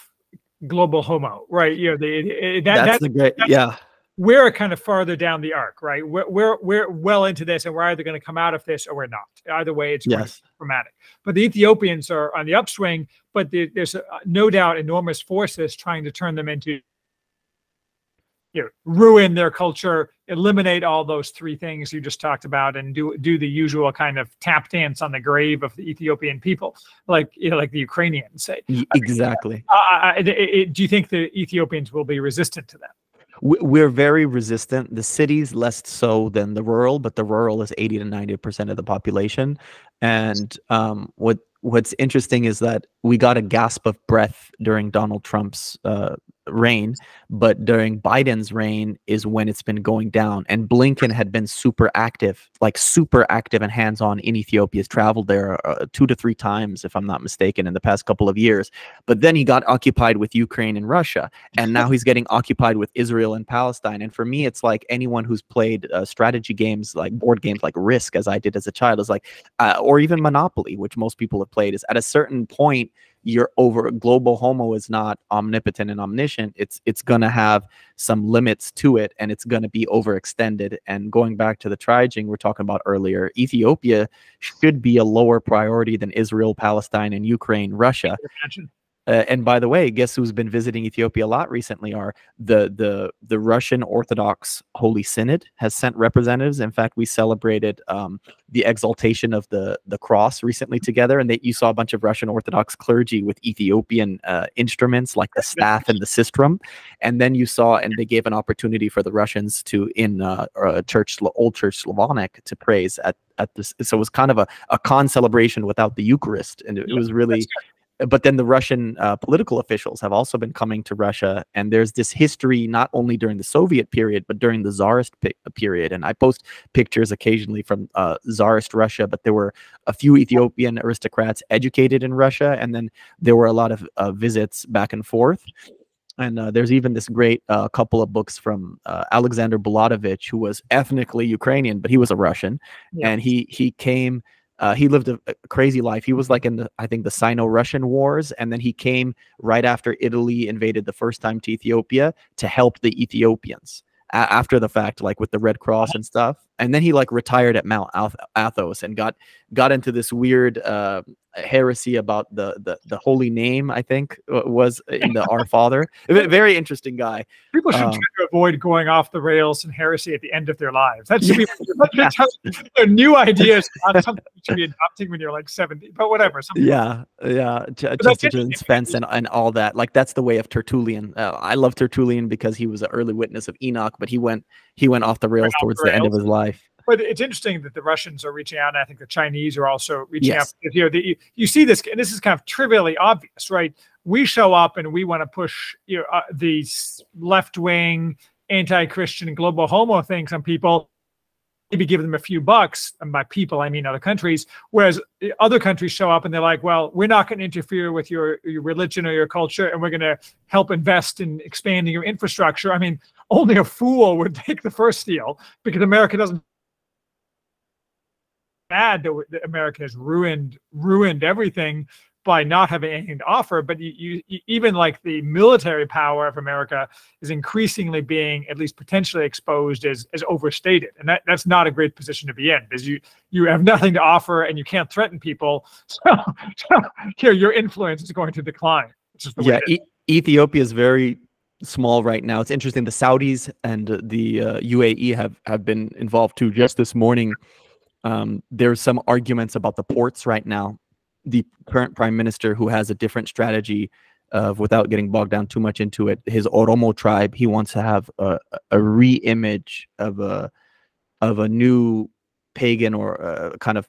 global homo? Right? You know, the, that, That's that the great, that's- yeah. we're kind of farther down the arc, right? We're we're, we're well into this, and we're either going to come out of this or we're not. Either way, it's Yes. dramatic. But the Ethiopians are on the upswing, but there, there's uh no doubt enormous forces trying to turn them into you know, ruin their culture, eliminate all those three things you just talked about, and do do the usual kind of tap dance on the grave of the Ethiopian people, like you know, like the Ukrainians say. Exactly. Uh, do you think the Ethiopians will be resistant to that? we- we're very resistant. The cities less so than the rural, but the rural is 80 to 90 percent of the population. And um, what what's interesting is that we got a gasp of breath during Donald Trump's uh, reign, but during Biden's reign is when it's been going down. And Blinken had been super active, like super active and hands on in Ethiopia. Has traveled there uh, two to three times, if I'm not mistaken, in the past couple of years. But then he got occupied with Ukraine and Russia and now he's getting occupied with Israel and Palestine. And for me, it's like anyone who's played uh, strategy games, like board games, like Risk, as I did as a child, is like, uh, or even Monopoly, which most people have played. Is at a certain point, you're over. Global Homo is not omnipotent and omniscient. It's it's gonna have some limits to it, and it's gonna be overextended. And going back to the triaging we're talking about earlier, Ethiopia should be a lower priority than Israel, Palestine, and Ukraine, Russia. Uh, and by the way, guess who's been visiting Ethiopia a lot recently? Are the the the Russian Orthodox Holy Synod has sent representatives. In fact, we celebrated um, the exaltation of the the cross recently together, and they, you saw a bunch of Russian Orthodox clergy with Ethiopian uh, instruments like the staff and the sistrum, and then you saw, and they gave an opportunity for the Russians to in uh, uh, church old church Slavonic to praise at at this. So it was kind of a a con celebration without the Eucharist, and it, it was really but then the Russian uh, political officials have also been coming to Russia, and there's this history not only during the Soviet period but during the Tsarist pe- period. And I post pictures occasionally from uh, Tsarist Russia, but there were a few Ethiopian aristocrats educated in Russia, and then there were a lot of uh, visits back and forth. And uh, there's even this great uh, couple of books from uh, Alexander Bulatovich, who was ethnically Ukrainian, but he was a Russian, Yeah. and he he came uh, he lived a, a crazy life. He was like in the, I think, the Sino-Russian wars, and then he came right after Italy invaded the first time to Ethiopia to help the Ethiopians a- after the fact, like with the Red Cross and stuff. And then he like retired at Mount Athos and got got into this weird uh, heresy about the, the the holy name. I think was in the Our Father. Very interesting guy. People should um, try to avoid going off the rails and heresy at the end of their lives. That should be yeah. new ideas. Not something you should be adopting when you're like seventy, but whatever. Yeah, yeah. Chesterton's fence, and, and all that. Like that's the way of Tertullian. Uh, I love Tertullian because he was an early witness of Enoch, but he went he went off the rails towards the, the end of his life. But it's interesting that the Russians are reaching out, and I think the Chinese are also reaching yes. out. You know, the, you see this, and this is kind of trivially obvious, right? We show up and we want to push you know uh, these left wing, anti Christian, global homo things on people. Maybe give them a few bucks, and by people I mean other countries. Whereas other countries show up and they're like, "Well, we're not going to interfere with your your religion or your culture, and we're going to help invest in expanding your infrastructure." I mean, only a fool would take the first deal because America doesn't bad that, America has ruined ruined everything by not having anything to offer. But you, you, even like the military power of America is increasingly being at least potentially exposed as as overstated, and that, that's not a great position to be in because you you have nothing to offer and you can't threaten people. So, so here your influence is going to decline. yeah, e- Ethiopia is very small right now. It's interesting. The Saudis and the uh, UAE have have been involved too. Just this morning um, there's some arguments about the ports right now. The current prime minister, who has a different strategy of, without getting bogged down too much into it, his Oromo tribe, he wants to have a, a re-image of a of a new pagan or a kind of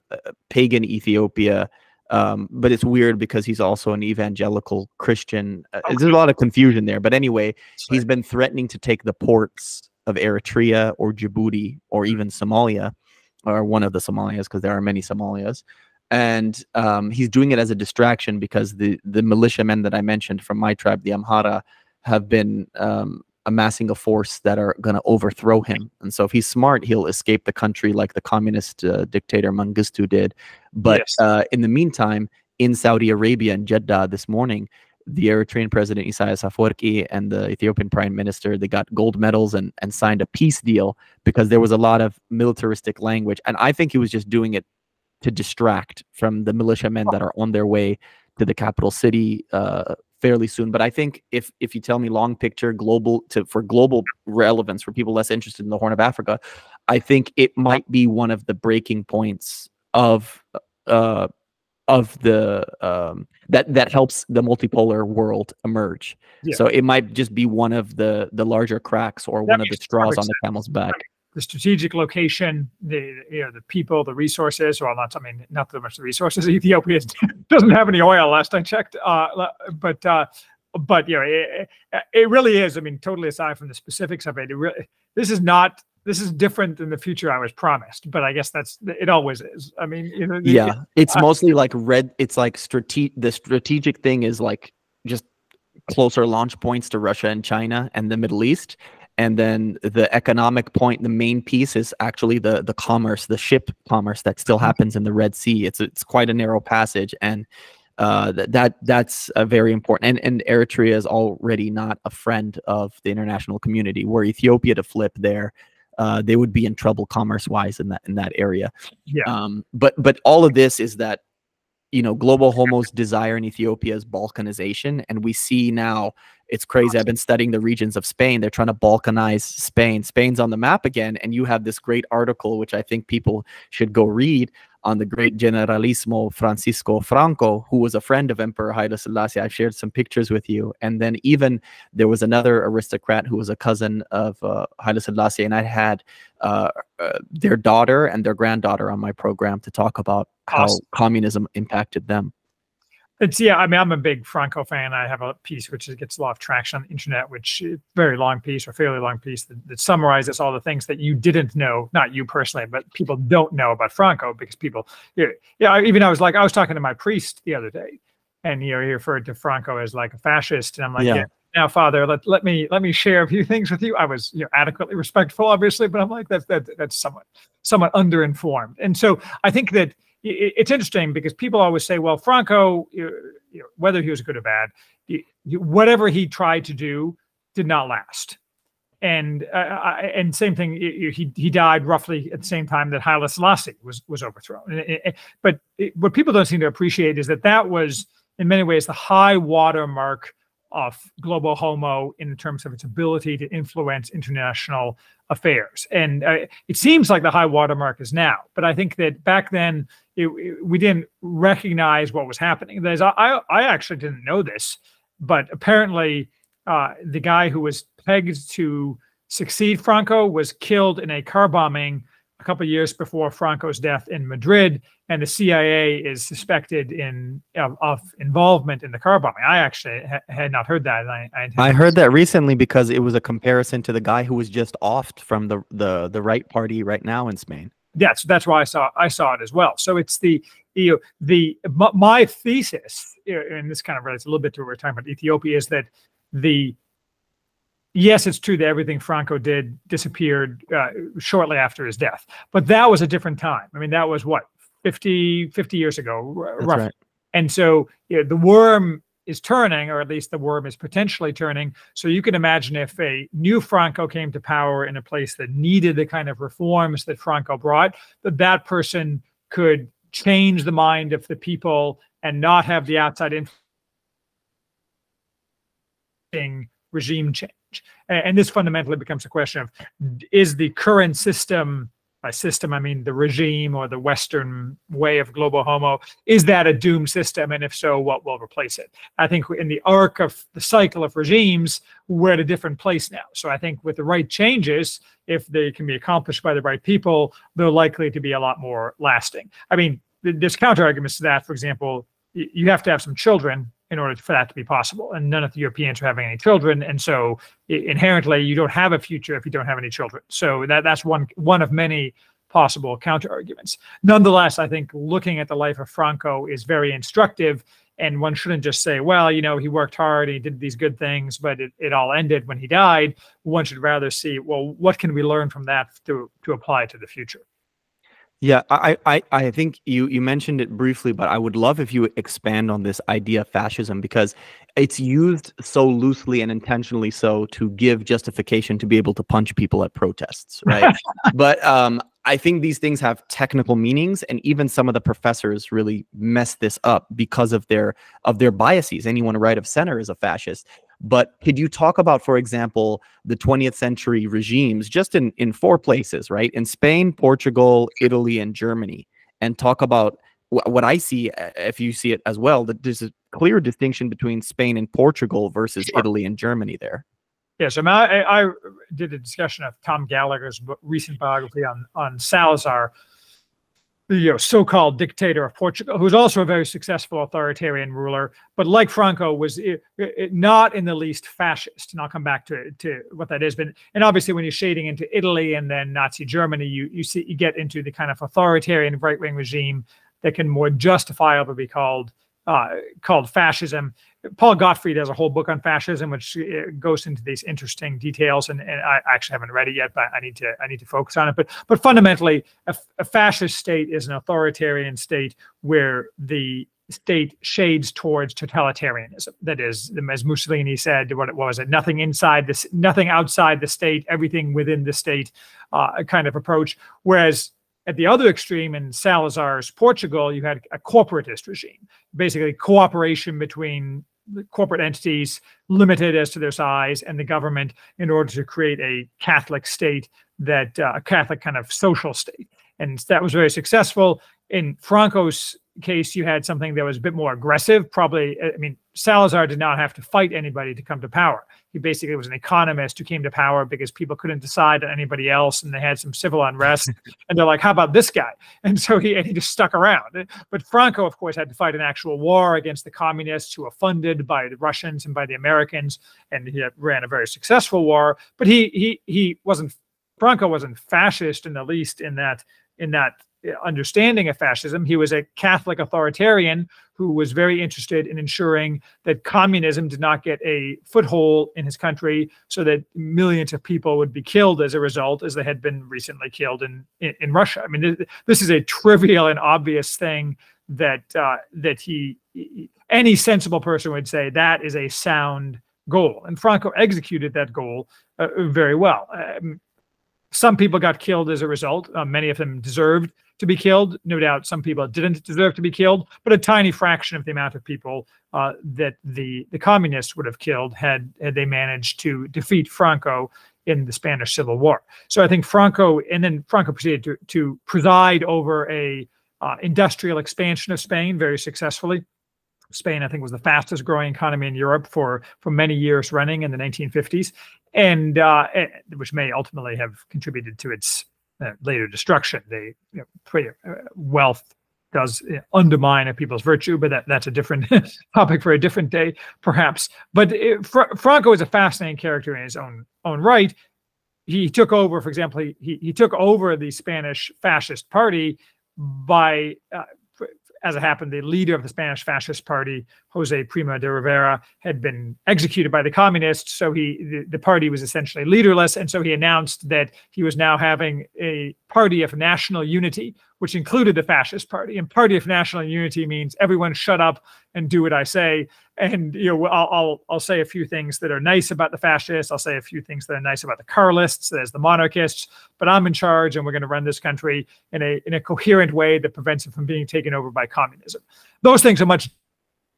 pagan Ethiopia. Um, but it's weird because he's also an evangelical Christian. Uh, okay. There's a lot of confusion there. But anyway, Sorry. he's been threatening to take the ports of Eritrea or Djibouti or even Somalia or one of the Somalias, because there are many Somalias. And um, he's doing it as a distraction because the the militiamen that I mentioned from my tribe, the Amhara, have been um, amassing a force that are going to overthrow him. And so if he's smart, he'll escape the country like the communist uh, dictator Mengistu did. But yes. uh, in the meantime, in Saudi Arabia and Jeddah this morning, the Eritrean president Isaias Afwerki and the Ethiopian prime minister they got gold medals and and signed a peace deal because there was a lot of militaristic language. And I think he was just doing it to distract from the militiamen that are on their way to the capital city uh, fairly soon. But I think if if you tell me long picture global to for global relevance for people less interested in the Horn of Africa I think it might be one of the breaking points of uh, of the um, that that helps the multipolar world emerge. Yeah. So it might just be one of the the larger cracks or that one of the straws on the camel's back. The strategic location, the you know the people, the resources. Well, not I mean not so much the resources. Ethiopia doesn't have any oil. Last I checked, uh, but uh, but you know it, it really is. I mean, totally aside from the specifics of it, it really, this is not this is different than the future I was promised, but I guess that's it always is. I mean, you know, yeah, it, it's uh, mostly like red. It's like strategic. the strategic thing is like just closer launch points to Russia and China and the Middle East. And then the economic point, the main piece is actually the the commerce, the ship commerce that still mm-hmm. happens in the Red Sea. It's it's quite a narrow passage, and uh, that that's a very important. And and Eritrea is already not a friend of the international community. Were Ethiopia to flip there, uh, they would be in trouble commerce wise in that in that area. Yeah. Um, but but all of this is that you know global homos desire in Ethiopia is balkanization, and we see now it's crazy. I've been studying the regions of Spain. They're trying to balkanize Spain. Spain's on the map again, and you have this great article which I think people should go read on the great Generalissimo Francisco Franco, who was a friend of Emperor Haile Selassie. I've shared some pictures with you. And then even there was another aristocrat who was a cousin of uh, Haile Selassie, and I had uh, uh, their daughter and their granddaughter on my program to talk about how awesome. communism impacted them. It's yeah. I mean, I'm a big Franco fan. I have a piece which gets a lot of traction on the internet, which very long piece or fairly long piece that, that, summarizes all the things that you didn't know, not you personally, but people don't know about Franco because people, yeah, yeah. Even I was like, I was talking to my priest the other day, and you know, he referred to Franco as like a fascist, and I'm like, yeah. yeah now father let, let me let me share a few things with you i was you know adequately respectful obviously but i'm like that's that, that's somewhat somewhat underinformed and so i think that it's interesting because people always say, well, Franco, you know, whether he was good or bad, whatever he tried to do did not last. and uh, and same thing. He he died roughly at the same time that Haile Selassie was was overthrown. But it, what people don't seem to appreciate is that that was in many ways the high water mark of global homo in terms of its ability to influence international affairs. And uh, it seems like the high watermark is now, but I think that back then it, it, we didn't recognize what was happening. There's, I, I actually didn't know this, but apparently uh, the guy who was pegged to succeed Franco was killed in a car bombing a couple years before Franco's death in Madrid, and the CIA is suspected in of, of involvement in the car bombing. I actually ha had not heard that. I, I, I heard that recently because it was a comparison to the guy who was just offed from the the the right party right now in Spain. Yeah, so that's why I saw I saw it as well. So it's the you know, the my thesis, and this kind of relates a little bit to what we're talking about Ethiopia, is that the yes, it's true that everything Franco did disappeared uh, shortly after his death, but that was a different time. I mean, that was what 50, 50 years ago, roughly. Right. And so you know, the worm is turning, or at least the worm is potentially turning. So you can imagine if a new Franco came to power in a place that needed the kind of reforms that Franco brought, that that person could change the mind of the people and not have the outside influence regime change. And this fundamentally becomes a question of is the current system, by system, I mean the regime or the Western way of global homo, is that a doomed system? And if so, what will replace it? I think in the arc of the cycle of regimes, we're at a different place now. So I think with the right changes, if they can be accomplished by the right people, they're likely to be a lot more lasting. I mean, there's counter arguments to that. For example, you have to have some children in order for that to be possible. And none of the Europeans are having any children, and so inherently you don't have a future if you don't have any children. So that that's one one of many possible counter arguments. Nonetheless, I think looking at the life of Franco is very instructive. And one shouldn't just say, well, you know, he worked hard, he did these good things, but it, it all ended when he died. One should rather see, well, what can we learn from that to, to apply to the future? Yeah, I, I, I think you, you mentioned it briefly, but I would love if you expand on this idea of fascism because it's used so loosely and intentionally so to give justification to be able to punch people at protests, right? but um, I think these things have technical meanings, and even some of the professors really mess this up because of their of their biases. Anyone right of center is a fascist. But could you talk about, for example, the 20th century regimes just in, in four places, right? In Spain, Portugal, Italy, and Germany, and talk about what I see, uh, if you see it as well, that there's a clear distinction between Spain and Portugal versus Italy and Germany there. Yes, I, mean, I, I did a discussion of Tom Gallagher's recent biography on on Salazar, you know, so-called dictator of Portugal, who's also a very successful authoritarian ruler, but like Franco, was it, it, not in the least fascist. And I'll come back to to what that is. But and obviously, when you're shading into Italy and then Nazi Germany, you you see you get into the kind of authoritarian right-wing regime that can more justifiably be called uh, called fascism. Paul Gottfried has a whole book on fascism, which uh, goes into these interesting details, and, and I actually haven't read it yet, but I need to I need to focus on it. But but fundamentally, a, a fascist state is an authoritarian state where the state shades towards totalitarianism. That is, as Mussolini said, what it was, it nothing inside this, nothing outside the state, everything within the state, uh, kind of approach. Whereas at the other extreme in Salazar's Portugal, you had a corporatist regime, basically cooperation between corporate entities limited as to their size and the government in order to create a Catholic state that uh, a Catholic kind of social state. And that was very successful. In Franco's case, you had something that was a bit more aggressive. Probably, uh, I mean, Salazar did not have to fight anybody to come to power. He basically was an economist who came to power because people couldn't decide on anybody else, and they had some civil unrest. and they're like, "How about this guy?" And so he and he just stuck around. But Franco, of course, had to fight an actual war against the communists who were funded by the Russians and by the Americans, and he ran a very successful war. But he he he wasn't Franco wasn't fascist in the least in that in that understanding of fascism. He was a Catholic authoritarian who was very interested in ensuring that communism did not get a foothold in his country so that millions of people would be killed as a result, as they had been recently killed in, in, in Russia. I mean, this is a trivial and obvious thing that uh, that he, any sensible person would say that is a sound goal, and Franco executed that goal uh, very well. Um, some people got killed as a result. Uh, many of them deserved to be killed. No doubt some people didn't deserve to be killed, but a tiny fraction of the amount of people uh, that the, the communists would have killed had, had they managed to defeat Franco in the Spanish Civil War. So I think Franco, and then Franco proceeded to, to preside over a uh, industrial expansion of Spain very successfully. Spain, I think, was the fastest growing economy in Europe for for many years running in the 1950s, and uh, eh, which may ultimately have contributed to its uh, later destruction. They you know, uh, wealth does uh, undermine a people's virtue, but that, that's a different topic for a different day, perhaps. But it, Fra- Franco is a fascinating character in his own own right. He took over, for example, he, he, he took over the Spanish fascist party by uh, as it happened, the leader of the Spanish Fascist Party, Jose Primo de Rivera, had been executed by the communists. So he, the, the, party was essentially leaderless, and so he announced that he was now having a party of national unity, which included the fascist party. And party of national unity means everyone shut up and do what I say. And you know, I'll, I'll, I'll say a few things that are nice about the fascists. I'll say a few things that are nice about the Carlists, there's the monarchists. But I'm in charge, and we're going to run this country in a in a coherent way that prevents it from being taken over by communism. Those things are much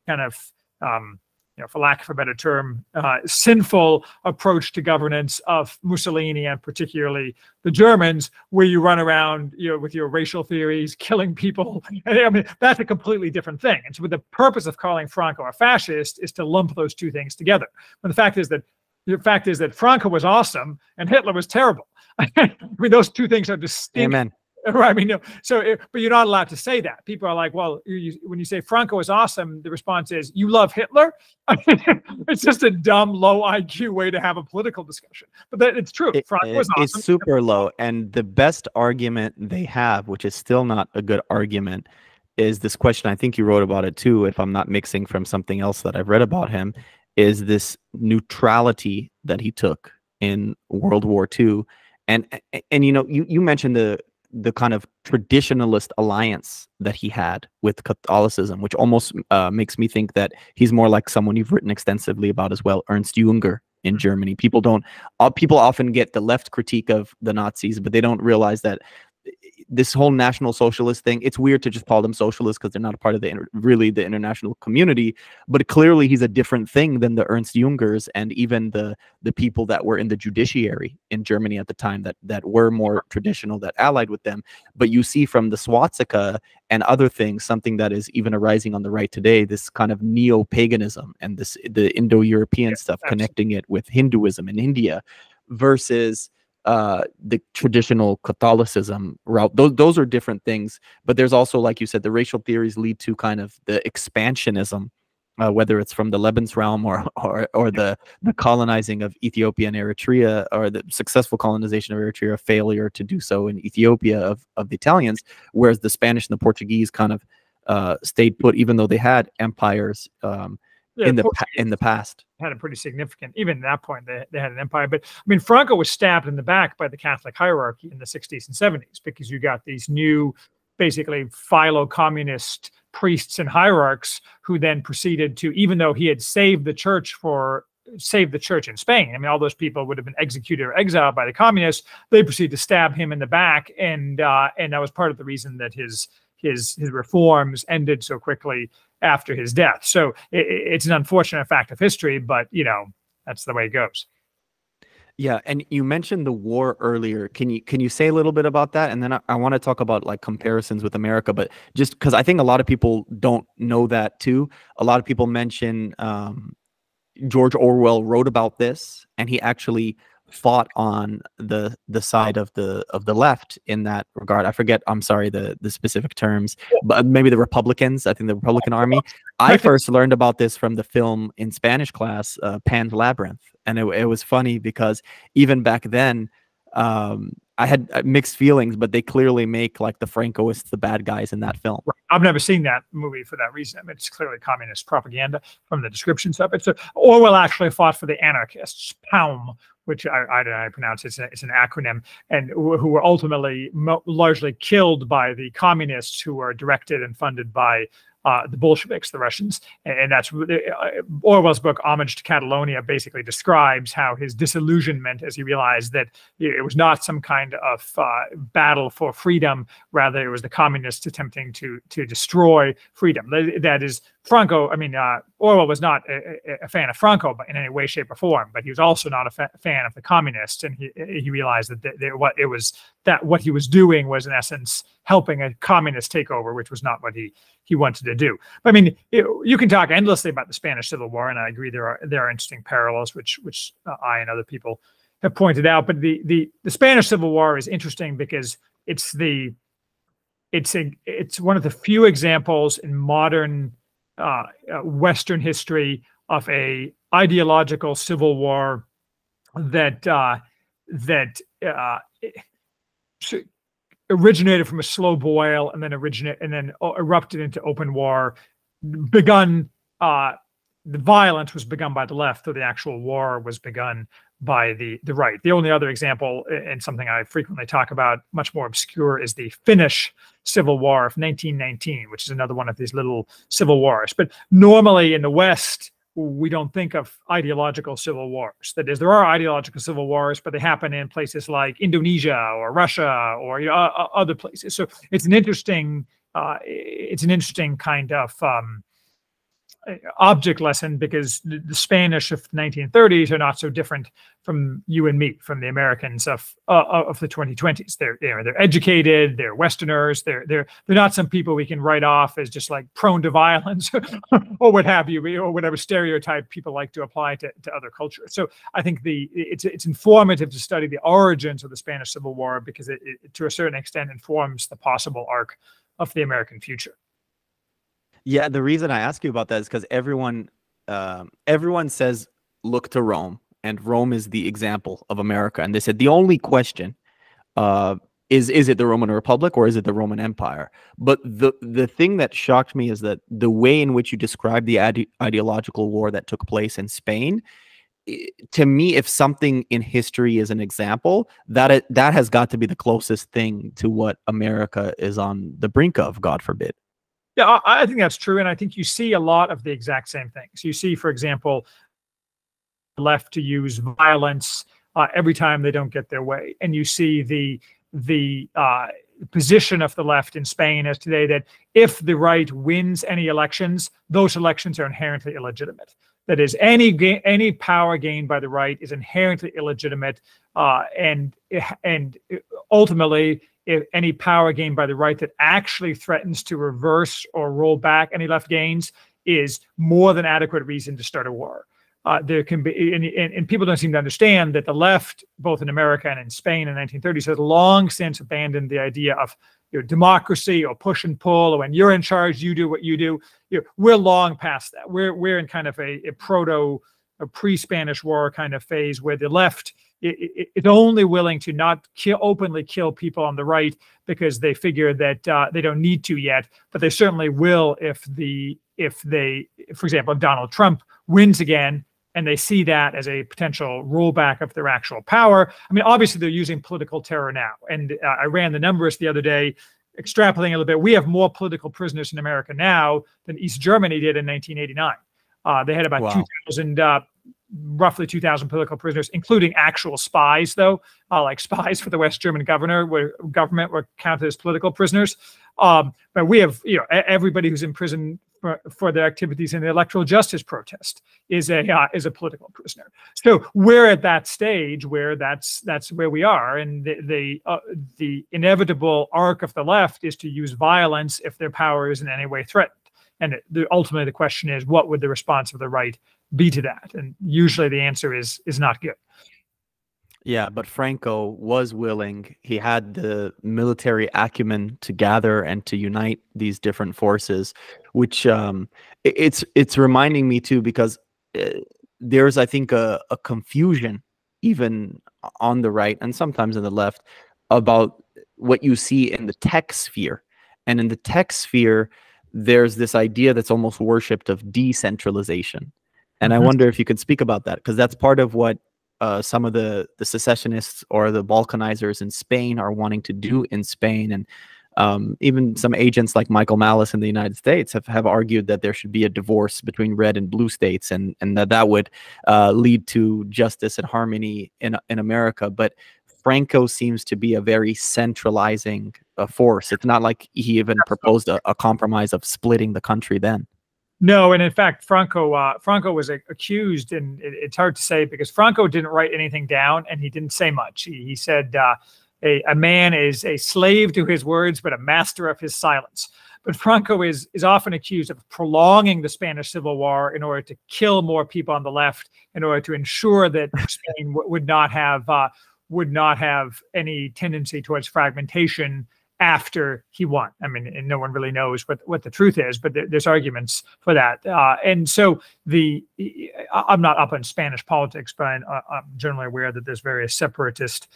kind of um, you know, for lack of a better term, uh, sinful approach to governance of Mussolini and particularly the Germans, where you run around, you know, with your racial theories, killing people. I mean, that's a completely different thing. And so, the purpose of calling Franco a fascist is to lump those two things together. But the fact is that the fact is that Franco was awesome and Hitler was terrible. I mean, those two things are distinct. Amen. Right. I mean, no. So, it, but you're not allowed to say that. People are like, well, you, when you say Franco is awesome, the response is, you love Hitler. I mean, it's just a dumb, low IQ way to have a political discussion. But that, it's true. It, Franco is awesome. It's super low. And the best argument they have, which is still not a good argument, is this question. I think you wrote about it too, if I'm not mixing from something else that I've read about him, is this neutrality that he took in World War II. And, and, and you know, you, you mentioned the the kind of traditionalist alliance that he had with Catholicism, which almost uh, makes me think that he's more like someone you've written extensively about as well, Ernst Junger in mm-hmm. Germany. People don't, uh, people often get the left critique of the Nazis, but they don't realize that this whole national socialist thing it's weird to just call them socialists because they're not a part of the inter- really the international community but clearly he's a different thing than the ernst jungers and even the the people that were in the judiciary in germany at the time that that were more traditional that allied with them but you see from the swastika and other things something that is even arising on the right today this kind of neo-paganism and this the indo-european yeah, stuff absolutely. connecting it with hinduism in india versus uh, the traditional Catholicism route. Those those are different things. But there's also, like you said, the racial theories lead to kind of the expansionism, uh, whether it's from the Lebensraum or or or the the colonizing of Ethiopia and Eritrea, or the successful colonization of Eritrea, failure to do so in Ethiopia of of the Italians, whereas the Spanish and the Portuguese kind of uh, stayed put, even though they had empires. Um, yeah, in the in the past. had a pretty significant even at that point they, they had an empire but i mean franco was stabbed in the back by the catholic hierarchy in the 60s and 70s because you got these new basically philo-communist priests and hierarchs who then proceeded to even though he had saved the church for saved the church in spain i mean all those people would have been executed or exiled by the communists they proceeded to stab him in the back and uh, and that was part of the reason that his his his reforms ended so quickly after his death. So it, it's an unfortunate fact of history, but you know that's the way it goes. Yeah, and you mentioned the war earlier. Can you can you say a little bit about that? And then I, I want to talk about like comparisons with America, but just because I think a lot of people don't know that too. A lot of people mention um, George Orwell wrote about this, and he actually fought on the the side of the of the left in that regard. I forget. I'm sorry the the specific terms, but maybe the Republicans. I think the Republican Army. I first learned about this from the film in Spanish class, uh, Pan's Labyrinth, and it, it was funny because even back then. Um, I had uh, mixed feelings, but they clearly make like the Francoists the bad guys in that film. I've never seen that movie for that reason. It's clearly communist propaganda from the descriptions of it. So Orwell actually fought for the anarchists, POUM, which I, I don't know how to pronounce. It's, a, it's an acronym, and who, were ultimately largely killed by the communists who were directed and funded by uh, the Bolsheviks, the Russians, and, that's uh, Orwell's book "Homage to Catalonia" basically describes how his disillusionment as he realized that it was not some kind of uh, battle for freedom, rather it was the communists attempting to to destroy freedom. That is Franco. I mean, uh, Orwell was not a, a, fan of Franco, but in any way, shape, or form. But he was also not a fa fan of the communists, and he he realized that, that what it was that what he was doing was in essence helping a communist takeover, which was not what he he wanted to do. But, I mean, it, you can talk endlessly about the Spanish Civil War, and I agree there are there are interesting parallels, which which uh, I and other people have pointed out. But the the the Spanish Civil War is interesting because it's the it's a it's one of the few examples in modern uh, uh Western history of a ideological civil war that uh, that uh, originated from a slow boil and then originate and then uh, erupted into open war begun uh, the violence was begun by the left, though the actual war was begun by the the right. The only other example, and something I frequently talk about, much more obscure, is the Finnish Civil War of 1919, which is another one of these little civil wars. But normally in the West, we don't think of ideological civil wars. That is, there are ideological civil wars, but they happen in places like Indonesia or Russia or you know, other places. So it's an interesting, uh, it's an interesting kind of um, object lesson because the Spanish of the 1930s are not so different from you and me, from the Americans of uh, of the 2020s. They're they're educated, they're Westerners, they're they're they're not some people we can write off as just like prone to violence or what have you, or whatever stereotype people like to apply to, to other cultures. So I think the it's it's informative to study the origins of the Spanish Civil War because it, it to a certain extent informs the possible arc of the American future. Yeah, the reason I ask you about that is because everyone, uh, everyone says look to Rome, and Rome is the example of America. And they said the only question uh, is is it the Roman Republic or is it the Roman Empire? But the the thing that shocked me is that the way in which you describe the ide- ideological war that took place in Spain. To me, if something in history is an example, that it, that has got to be the closest thing to what America is on the brink of. God forbid. Yeah, I, think that's true, and I think you see a lot of the exact same things. You see, for example, left to use violence uh, every time they don't get their way, and you see the the uh, position of the left in Spain as today that if the right wins any elections, those elections are inherently illegitimate. That is, any any power gained by the right is inherently illegitimate, uh, and and ultimately if any power gained by the right that actually threatens to reverse or roll back any left gains is more than adequate reason to start a war. Uh, there can be, and, and, and, people don't seem to understand that the left, both in America and in Spain in the 1930s, has long since abandoned the idea of you know, democracy or push and pull, or when you're in charge, you do what you do. You know, we're long past that. We're we're in kind of a, a proto, a pre-Spanish War kind of phase where the left it's only willing to not kill, openly kill people on the right because they figure that uh, they don't need to yet, but they certainly will if the if they, for example, if Donald Trump wins again and they see that as a potential rollback of their actual power. I mean, obviously they're using political terror now, and uh, I ran the numbers the other day. Extrapolating a little bit, we have more political prisoners in America now than East Germany did in 1989. Uh, they had about wow. 2,000 uh, roughly 2,000 political prisoners, including actual spies, though, uh, like spies for the West German governor, government were counted as political prisoners. Um, but we have, you know, everybody who's in prison for, for their activities in the electoral justice protest is a uh, is a political prisoner. So we're at that stage where that's that's where we are, and the the uh, the inevitable arc of the left is to use violence if their power is in any way threatened. And the, ultimately, the question is, what would the response of the right be to that? And usually, the answer is is not good. Yeah, but Franco was willing. He had the military acumen to gather and to unite these different forces, which um, it's it's reminding me too because uh, there's I think a, a confusion even on the right and sometimes in the left about what you see in the tech sphere, and in the tech sphere, there's this idea that's almost worshipped of decentralization. And mm-hmm. I wonder if you could speak about that because that's part of what uh, some of the the secessionists or the Balkanizers in Spain are wanting to do in Spain. And um, even some agents like Michael Malice in the United States have, have argued that there should be a divorce between red and blue states, and and that that would uh, lead to justice and harmony in in America. But Franco seems to be a very centralizing uh, force. It's not like he even proposed a, a compromise of splitting the country then. No, and in fact, Franco uh, Franco was accused, and it, it's hard to say because Franco didn't write anything down, and he didn't say much. He, he said, uh, a, "A man is a slave to his words, but a master of his silence." But Franco is is often accused of prolonging the Spanish Civil War in order to kill more people on the left, in order to ensure that Spain would not have uh, would not have any tendency towards fragmentation after he won. I mean, and no one really knows what, what the truth is, but there, there's arguments for that. Uh, and so the I'm not up on Spanish politics, but I'm, I'm generally aware that there's various separatist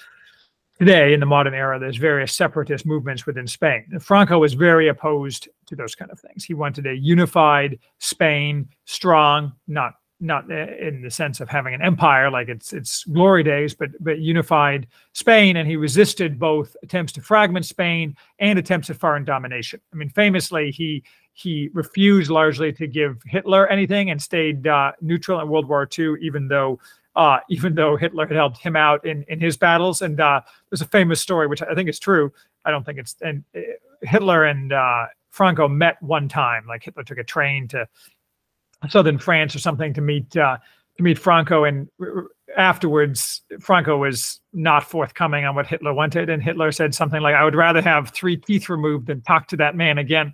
today in the modern era. There's various separatist movements within Spain. Franco was very opposed to those kind of things. He wanted a unified Spain, strong, not not in the sense of having an empire like its its glory days, but but unified Spain, and he resisted both attempts to fragment Spain and attempts at foreign domination. I mean, famously, he he refused largely to give Hitler anything and stayed uh, neutral in World War II, even though uh, even though Hitler had helped him out in in his battles. And uh, there's a famous story, which I think is true. I don't think it's and uh, Hitler and uh, Franco met one time. Like Hitler took a train to southern France or something to meet uh, to meet Franco, and afterwards Franco was not forthcoming on what Hitler wanted, and Hitler said something like, "I would rather have three teeth removed than talk to that man again."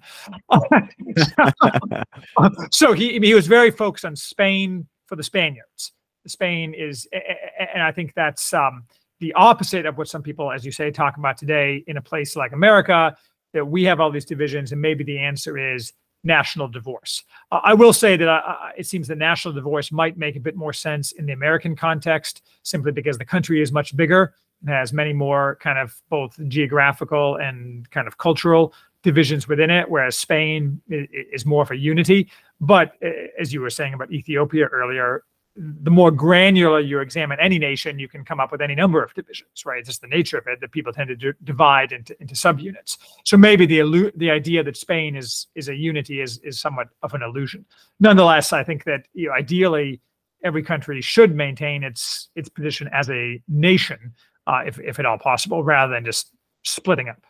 so he he was very focused on Spain for the Spaniards. Spain is, and I think that's um, the opposite of what some people, as you say, talk about today in a place like America. That we have all these divisions, and maybe the answer is national divorce. Uh, I will say that uh, it seems that national divorce might make a bit more sense in the American context, simply because the country is much bigger and has many more kind of both geographical and kind of cultural divisions within it, whereas Spain is more a unity. But uh, as you were saying about Ethiopia earlier, the more granular you examine any nation, you can come up with any number of divisions, right? It's just the nature of it that people tend to divide into, into subunits. So maybe the the idea that Spain is is a unity is is somewhat of an illusion. Nonetheless, I think that you know, ideally every country should maintain its its position as a nation, uh, if if at all possible, rather than just splitting up.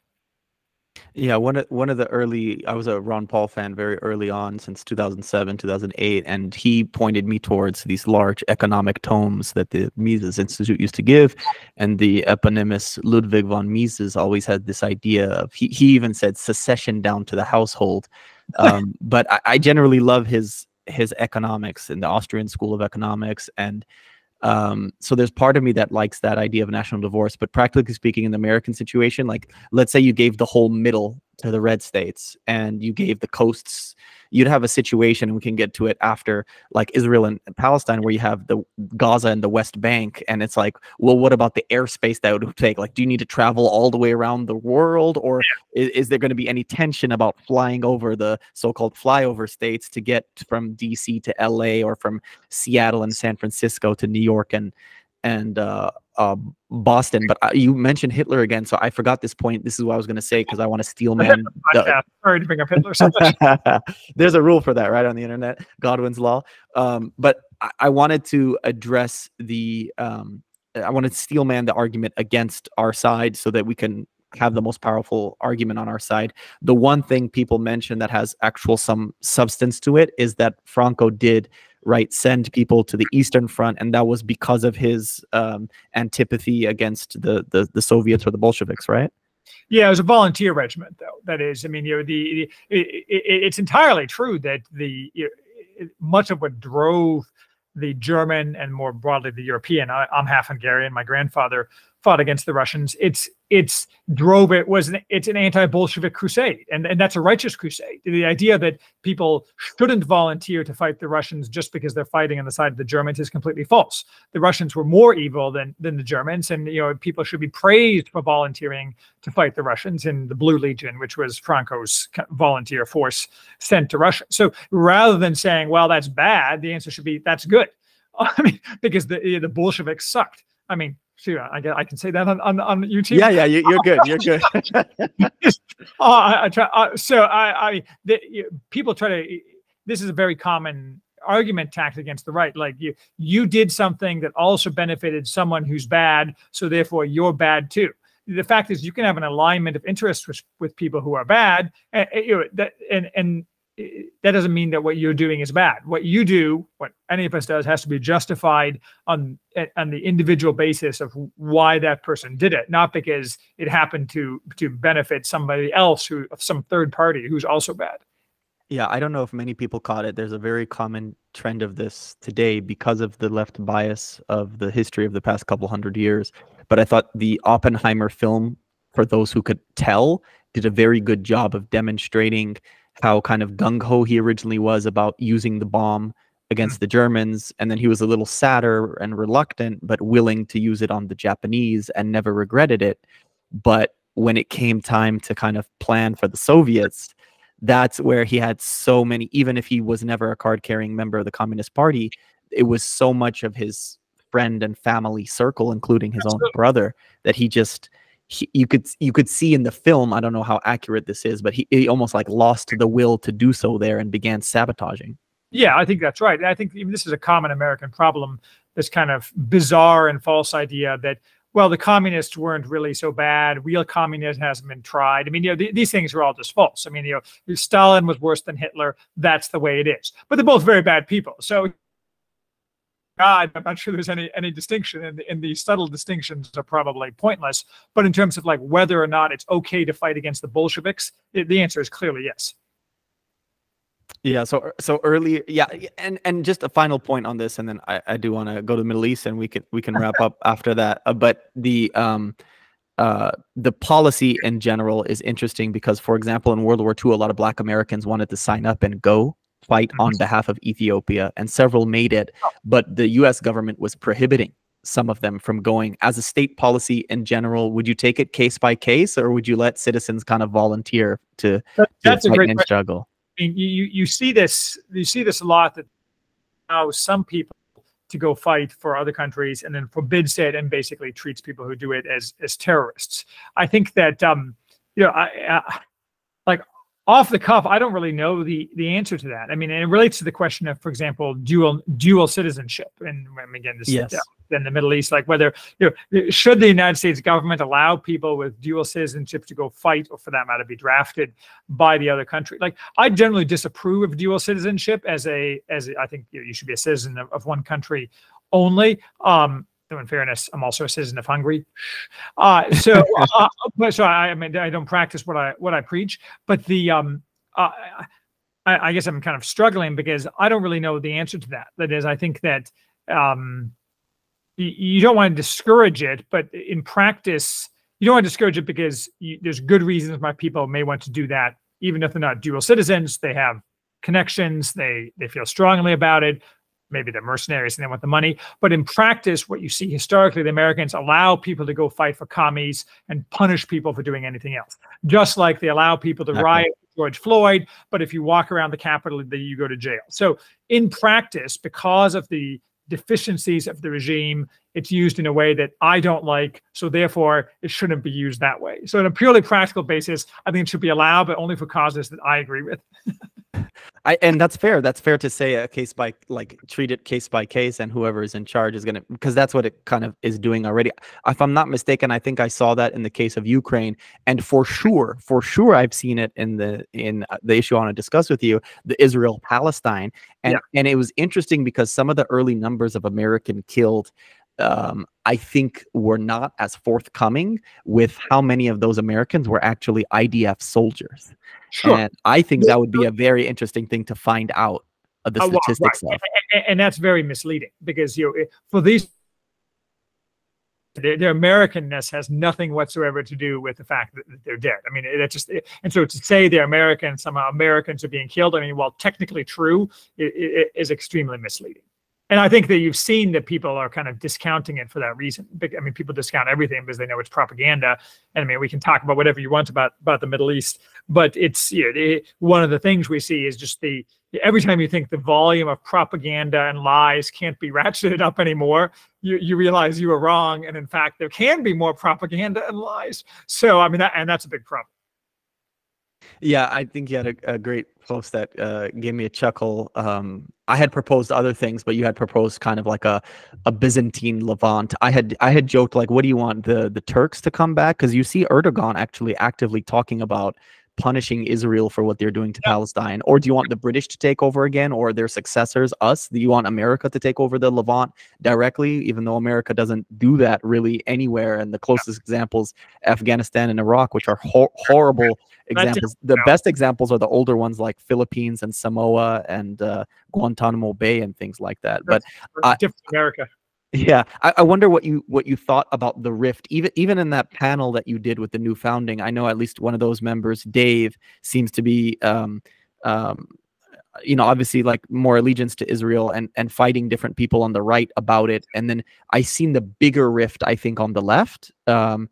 Yeah, one of one of the early I was a Ron Paul fan very early on since 2007, 2008 and he pointed me towards these large economic tomes that the Mises Institute used to give and the eponymous Ludwig von Mises always had this idea of he, he even said secession down to the household. Um, but I, I generally love his his economics in the Austrian School of Economics and um, so there's part of me that likes that idea of national divorce, but practically speaking, in the American situation, like let's say you gave the whole middle to the red states and you gave the coasts you'd have a situation and we can get to it after like israel and palestine where you have the gaza and the west bank and it's like well what about the airspace that would take? Like do you need to travel all the way around the world or is, is there going to be any tension about flying over the so-called flyover states to get from dc to la or from seattle and san francisco to new york and and uh, uh, Boston. But uh, you mentioned Hitler again, so I forgot this point. This is what I was going to say because I want to steal man. Sorry to bring up Hitler so There's a rule for that, right, on the internet, Godwin's law. Um, but I-, I, wanted to address the. Um, I wanted to steel man the argument against our side so that we can have the most powerful argument on our side. The one thing people mention that has actual some substance to it is that Franco did right send people to the eastern front and that was because of his um, antipathy against the, the the soviets or the bolsheviks right yeah, it was a volunteer regiment, though. That is, I mean, you know, the, the it, it, it's entirely true that the you know, much of what drove the German and more broadly the European. I, am half Hungarian. My grandfather fought against the Russians. It's it's drove it was an, it's an anti-Bolshevik crusade, and and that's a righteous crusade. The idea that people shouldn't volunteer to fight the Russians just because they're fighting on the side of the Germans is completely false. The Russians were more evil than than the Germans, and you know people should be praised for volunteering to fight the Russians in the Blue Legion, which was Franco's volunteer force sent to Russia. So rather than saying, "Well, that's bad," the answer should be, "That's good." I mean, because the the Bolsheviks sucked. I mean, shoot, I, get I can say that on, on, on YouTube. Yeah, yeah, you, are good. You're good. oh, I, I try, uh, so I, I the, you, people try to. This is a very common argument tacked against the right. Like you, you did something that also benefited someone who's bad, so therefore you're bad too. The fact is, you can have an alignment of interest with, with people who are bad, and, you know, that, and and that doesn't mean that what you're doing is bad. What you do, what any of us does, has to be justified on on the individual basis of why that person did it, not because it happened to to benefit somebody else who some third party who's also bad. Yeah, I don't know if many people caught it. There's a very common trend of this today because of the left bias of the history of the past couple hundred years. But I thought the Oppenheimer film, for those who could tell, did a very good job of demonstrating how kind of gung ho he originally was about using the bomb against the mm-hmm. Germans. And then he was a little sadder and reluctant, but willing to use it on the Japanese and never regretted it. But when it came time to kind of plan for the Soviets, that's where he had so many, even if he was never a card carrying member of the Communist Party, it was so much of his friend and family circle, including his own brother, that he just he, you could you could see in the film. I don't know how accurate this is, but he, he almost like lost the will to do so there and began sabotaging. Yeah, I think that's right. I think this is a common American problem. This kind of bizarre and false idea that well, the communists weren't really so bad. Real communism hasn't been tried. I mean, you know, th- these things are all just false. I mean, you know, Stalin was worse than Hitler. That's the way it is. But they're both very bad people. So God, I'm not sure there's any any distinction, and, and the subtle distinctions are probably pointless. But in terms of like whether or not it's okay to fight against the Bolsheviks, it, the answer is clearly yes. Yeah. So so early. Yeah. And and just a final point on this, and then I, I do want to go to the Middle East, and we can we can wrap up after that. Uh, but the um uh the policy in general is interesting because, for example, in World War II, a lot of Black Americans wanted to sign up and go fight on mm-hmm. behalf of Ethiopia, and several made it, oh. but the U.S. government was prohibiting some of them from going. As a state policy in general, would you take it case by case, or would you let citizens kind of volunteer to, That's to fight and struggle? I mean, you you see this you see this a lot that now some people to go fight for other countries and then forbids it and basically treats people who do it as as terrorists. I think that um, you know I, I like off the cuff, I don't really know the the answer to that. I mean, it relates to the question of, for example, dual dual citizenship, and again, this yes. in the Middle East, like whether you know, should the United States government allow people with dual citizenship to go fight, or for that matter, be drafted by the other country? Like, I generally disapprove of dual citizenship as a as a, I think you, know, you should be a citizen of, of one country only. Um, though in fairness, I'm also a citizen of Hungary. Uh, so, uh, but so I, I, mean, I don't practice what I what I preach, but the um, uh, I, I, guess I'm kind of struggling because I don't really know the answer to that. That is, I think that um, you, you don't want to discourage it, but in practice, you don't want to discourage it because you, there's good reasons why people may want to do that, even if they're not dual citizens. They have connections. They they feel strongly about it maybe they're mercenaries and they want the money. But in practice, what you see historically, the Americans allow people to go fight for commies and punish people for doing anything else. Just like they allow people to okay. riot George Floyd, but if you walk around the Capitol, then you go to jail. So in practice, because of the deficiencies of the regime, it's used in a way that I don't like. So therefore, it shouldn't be used that way. So on a purely practical basis, I think it should be allowed, but only for causes that I agree with. I and that's fair. That's fair to say a case by like treat it case by case, and whoever is in charge is gonna because that's what it kind of is doing already. If I'm not mistaken, I think I saw that in the case of Ukraine, and for sure, for sure, I've seen it in the in uh, the issue I want to discuss with you, the Israel Palestine, and yeah. and it was interesting because some of the early numbers of American killed um, I think were not as forthcoming with how many of those Americans were actually IDF soldiers. Sure. And I think that would be a very interesting thing to find out of the statistics right. And, and, that's very misleading because you know, for these their, their, Americanness has nothing whatsoever to do with the fact that they're dead. I mean, it, just it, and so to say they're American, somehow Americans are being killed. I mean, while technically true, it, it is extremely misleading. And I think that you've seen that people are kind of discounting it for that reason. I mean, people discount everything because they know it's propaganda. And I mean, we can talk about whatever you want about about the Middle East, but it's you know, it, one of the things we see is just the every time you think the volume of propaganda and lies can't be ratcheted up anymore, you, you realize you were wrong, and in fact, there can be more propaganda and lies. So I mean, that, and that's a big problem. Yeah, I think you had a, a great post that uh, gave me a chuckle. Um, I had proposed other things, but you had proposed kind of like a, a Byzantine Levant. I had I had joked like, what do you want the the Turks to come back? Because you see Erdogan actually actively talking about punishing Israel for what they're doing to Palestine? Or do you want the British to take over again or their successors, us? Do you want America to take over the Levant directly, even though America doesn't do that really anywhere? And the closest examples, Afghanistan and Iraq, which are ho- horrible examples. The best examples are the older ones like Philippines and Samoa and uh, Guantanamo Bay and things like that. But different America. Yeah, I, I, wonder what you what you thought about the rift. Even even in that panel that you did with the new founding, I know at least one of those members, Dave, seems to be, um, um, you know, obviously like more allegiance to Israel and and fighting different people on the right about it. And then I seen the bigger rift, I think, on the left. Um,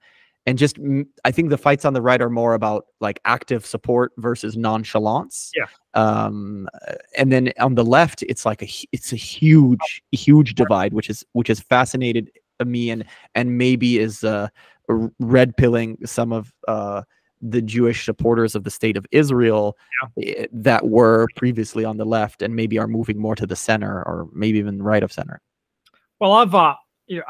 and just I think the fights on the right are more about like active support versus nonchalance. Yeah. Um, and then on the left, it's like a it's a huge huge divide, which is which has fascinated me and and maybe is uh, red pilling some of uh, the Jewish supporters of the state of Israel yeah. Eh, that were previously on the left and maybe are moving more to the center or maybe even right of center. Well, I've uh, you know,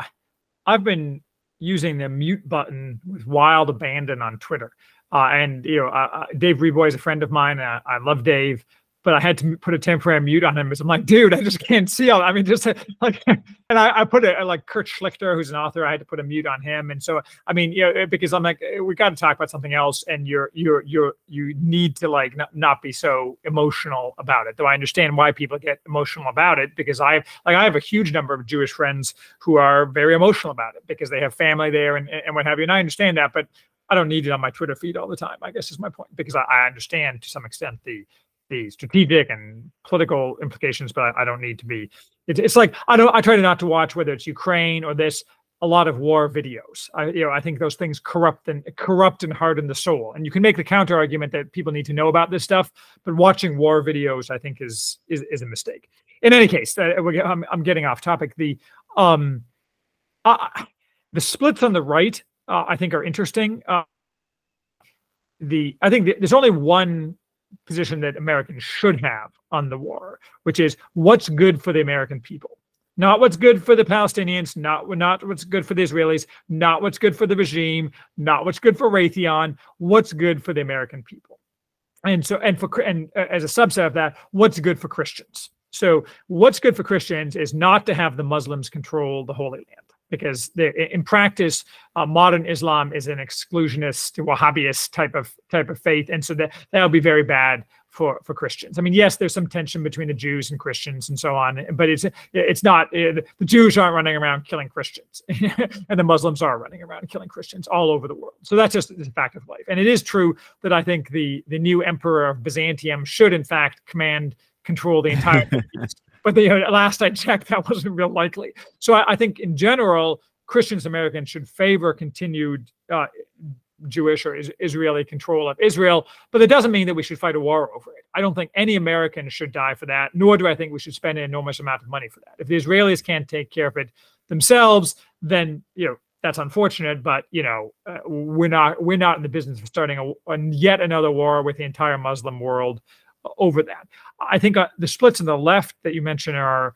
I've been using the mute button with wild abandon on Twitter. Uh, and you know, uh, Dave Reaboi is a friend of mine. I love Dave but I had to put a temporary mute on him because I'm like, dude, I just can't see all. I mean, just like, and I, I put it like Kurt Schlichter, who's an author. I had to put a mute on him, and so I mean, you know, because I'm like, eh, we got to talk about something else, and you're you're you're you need to like not, not be so emotional about it. Though I understand why people get emotional about it because I like I have a huge number of Jewish friends who are very emotional about it because they have family there and and what have you, and I understand that, but. I don't need it on my Twitter feed all the time. I guess is my point because I, I understand to some extent the the strategic and political implications, but I, don't need to be. It's, it's like I don't. I try not to watch whether it's Ukraine or this a lot of war videos. I, you know, I think those things corrupt and corrupt and harden the soul. And you can make the counter argument that people need to know about this stuff, but watching war videos, I think, is is, is a mistake. In any case, uh, I'm, I'm getting off topic. The um, uh, the splits on the right, uh, I think, are interesting. Uh, the I think there's only one position that Americans should have on the war, which is what's good for the American people. Not what's good for the Palestinians, not, not what's good for the Israelis, not what's good for the regime, not what's good for Raytheon, what's good for the American people. And so, and for and uh, as a subset of that, what's good for Christians. So, what's good for Christians is not to have the Muslims control the Holy Land because in practice, uh, modern Islam is an exclusionist, Wahhabist type of type of faith, and so that that would be very bad for for Christians. I mean, yes, there's some tension between the Jews and Christians and so on, but it's it's not the Jews aren't running around killing Christians, and the Muslims are running around killing Christians all over the world. So that's just a fact of life. And it is true that I think the the new emperor of Byzantium should in fact command control the entire but the uh, last I checked, that wasn't real likely. So I, I think in general, Christians Americans should favor continued uh, Jewish or is Israeli control of Israel, but that doesn't mean that we should fight a war over it. I don't think any American should die for that, nor do I think we should spend an enormous amount of money for that. If the Israelis can't take care of it themselves, then you know that's unfortunate. But you know uh, we're not we're not in the business of starting a, a, yet another war with the entire Muslim world over that. I think uh, the splits on the left that you mentioned are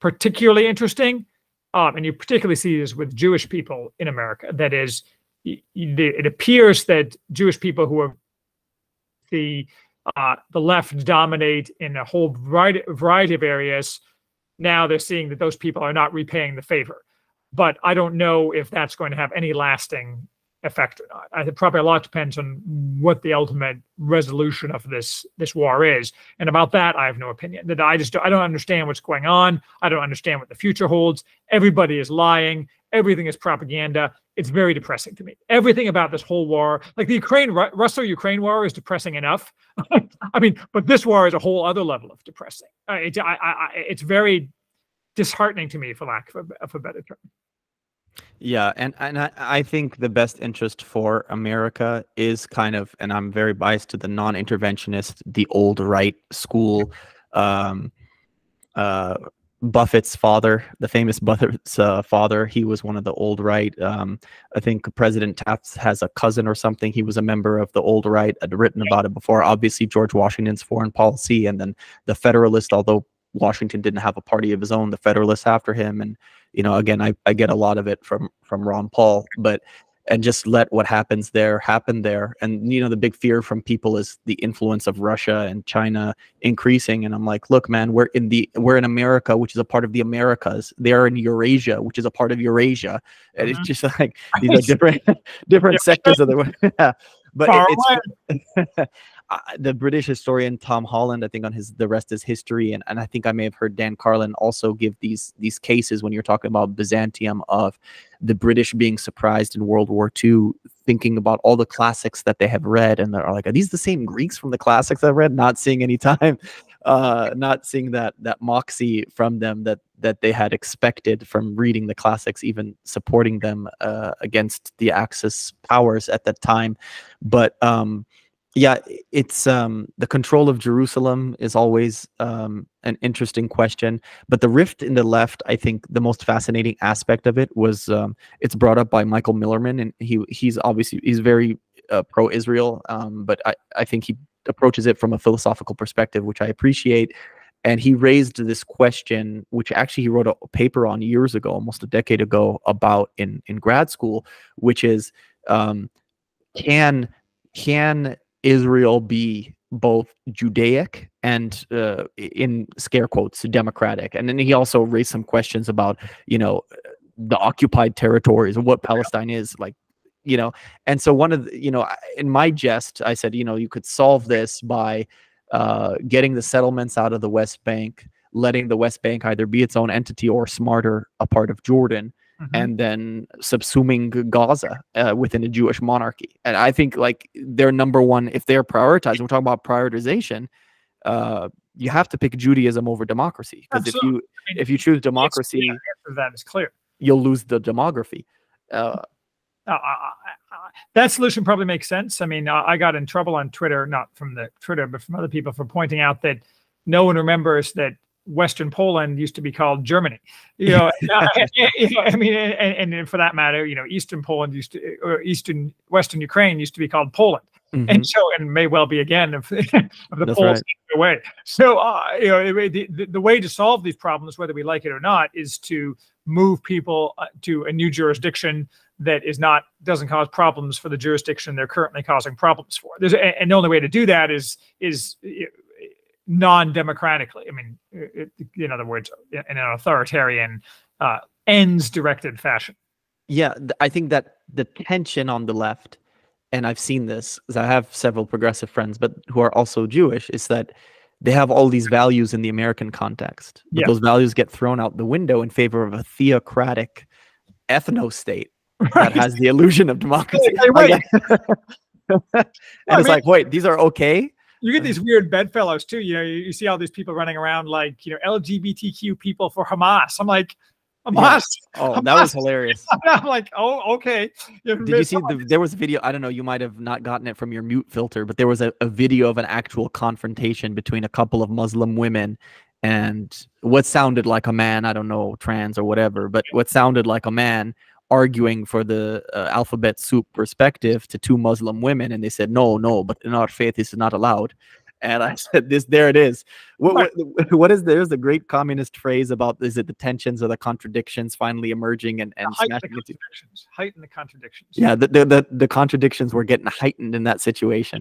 particularly interesting. Um, and you particularly see this with Jewish people in America. That is, it appears that Jewish people who are the uh, the left dominate in a whole variety, variety of areas. Now they're seeing that those people are not repaying the favor. But I don't know if that's going to have any lasting effect or not. I think probably a lot depends on what the ultimate resolution of this this war is, and about that I have no opinion. That I just I don't understand what's going on. I don't understand what the future holds. Everybody is lying. Everything is propaganda. It's very depressing to me. Everything about this whole war, like the Ukraine Russo-Ukraine war, is depressing enough. I mean, but this war is a whole other level of depressing. Uh, it, I, I, it's very disheartening to me, for lack of a, of a better term. Yeah, and and I, I think the best interest for America is kind of, and I'm very biased to the non-interventionist, the old right school. Um, uh, Buffett's father, the famous Buffett's uh, father, he was one of the old right. Um, I think President Taft has a cousin or something. He was a member of the old right. I'd written about it before. Obviously, George Washington's foreign policy, and then the Federalist, although Washington didn't have a party of his own, the Federalists after him, and you know, again, I, I get a lot of it from from Ron Paul, but and just let what happens there happen there. And you know, the big fear from people is the influence of Russia and China increasing. And I'm like, look, man, we're in the we're in America, which is a part of the Americas. They're in Eurasia, which is a part of Eurasia. And mm-hmm. it's just like these are different different sectors of the yeah. But it, it's the British historian Tom Holland, I think on his The Rest is History, and, and I think I may have heard Dan Carlin also give these these cases when you're talking about Byzantium of the British being surprised in World War II, thinking about all the classics that they have read, and they're like, are these the same Greeks from the classics I've read? Not seeing any time, uh, not seeing that that moxie from them that that they had expected from reading the classics, even supporting them uh, against the Axis powers at that time, but um, yeah it's um the control of jerusalem is always um an interesting question but the rift in the left i think the most fascinating aspect of it was um it's brought up by michael millerman and he he's obviously he's very uh, pro-israel um but i i think he approaches it from a philosophical perspective which i appreciate and he raised this question which actually he wrote a paper on years ago almost a decade ago about in in grad school which is um can can Israel be both Judaic and uh, in scare quotes democratic. And then he also raised some questions about, you know, the occupied territories and what Palestine is like, you know. And so one of the, you know, in my jest, I said, you know, you could solve this by uh, getting the settlements out of the West Bank, letting the West Bank either be its own entity or smarter a part of Jordan mm-hmm. and then subsuming Gaza uh, within a Jewish monarchy. And I think like their number one, if they're prioritizing, we're talking about prioritization. Uh, you have to pick Judaism over democracy because if you if you choose democracy, that is clear. You'll lose the demography. Uh, uh, that solution probably makes sense. I mean, I got in trouble on Twitter, not from the Twitter, but from other people for pointing out that no one remembers that Western Poland used to be called Germany. You know, you know I mean, and, and, for that matter, you know, Eastern Poland used to, or Eastern Western Ukraine used to be called Poland, mm-hmm. and so and may well be again if, if the That's Poles right. away. So, uh, you know, the, the, the way to solve these problems, whether we like it or not, is to move people uh, to a new jurisdiction that is not doesn't cause problems for the jurisdiction they're currently causing problems for. There's, and the only way to do that is is non-democratically. I mean, it, in other words, in an authoritarian, uh, ends-directed fashion. Yeah, I think that the tension on the left, and I've seen this because I have several progressive friends, but who are also Jewish, is that they have all these values in the American context, but yeah. those values get thrown out the window in favor of a theocratic ethno state right. that has the illusion of democracy. and it's like, wait, these are okay you get uh-huh. these weird bedfellows too. You know, you, you, see all these people running around like you know LGBTQ people for Hamas. I'm like, Hamas. Yeah. Oh, Hamas. that was hilarious. I'm like, oh, okay. Did you see the, there was a video? I don't know. You might have not gotten it from your mute filter, but there was a, a video of an actual confrontation between a couple of Muslim women and what sounded like a man. I don't know, trans or whatever, but what sounded like a man arguing for the uh, alphabet soup perspective to two Muslim women, and they said, "No, no, but in our faith, this is not allowed." And I said, "This, there it is. What, what, what is there's a great communist phrase about is it the tensions or the contradictions finally emerging and and heighten the contradictions. Heighten the contradictions. Yeah, the, the, the the contradictions were getting heightened in that situation.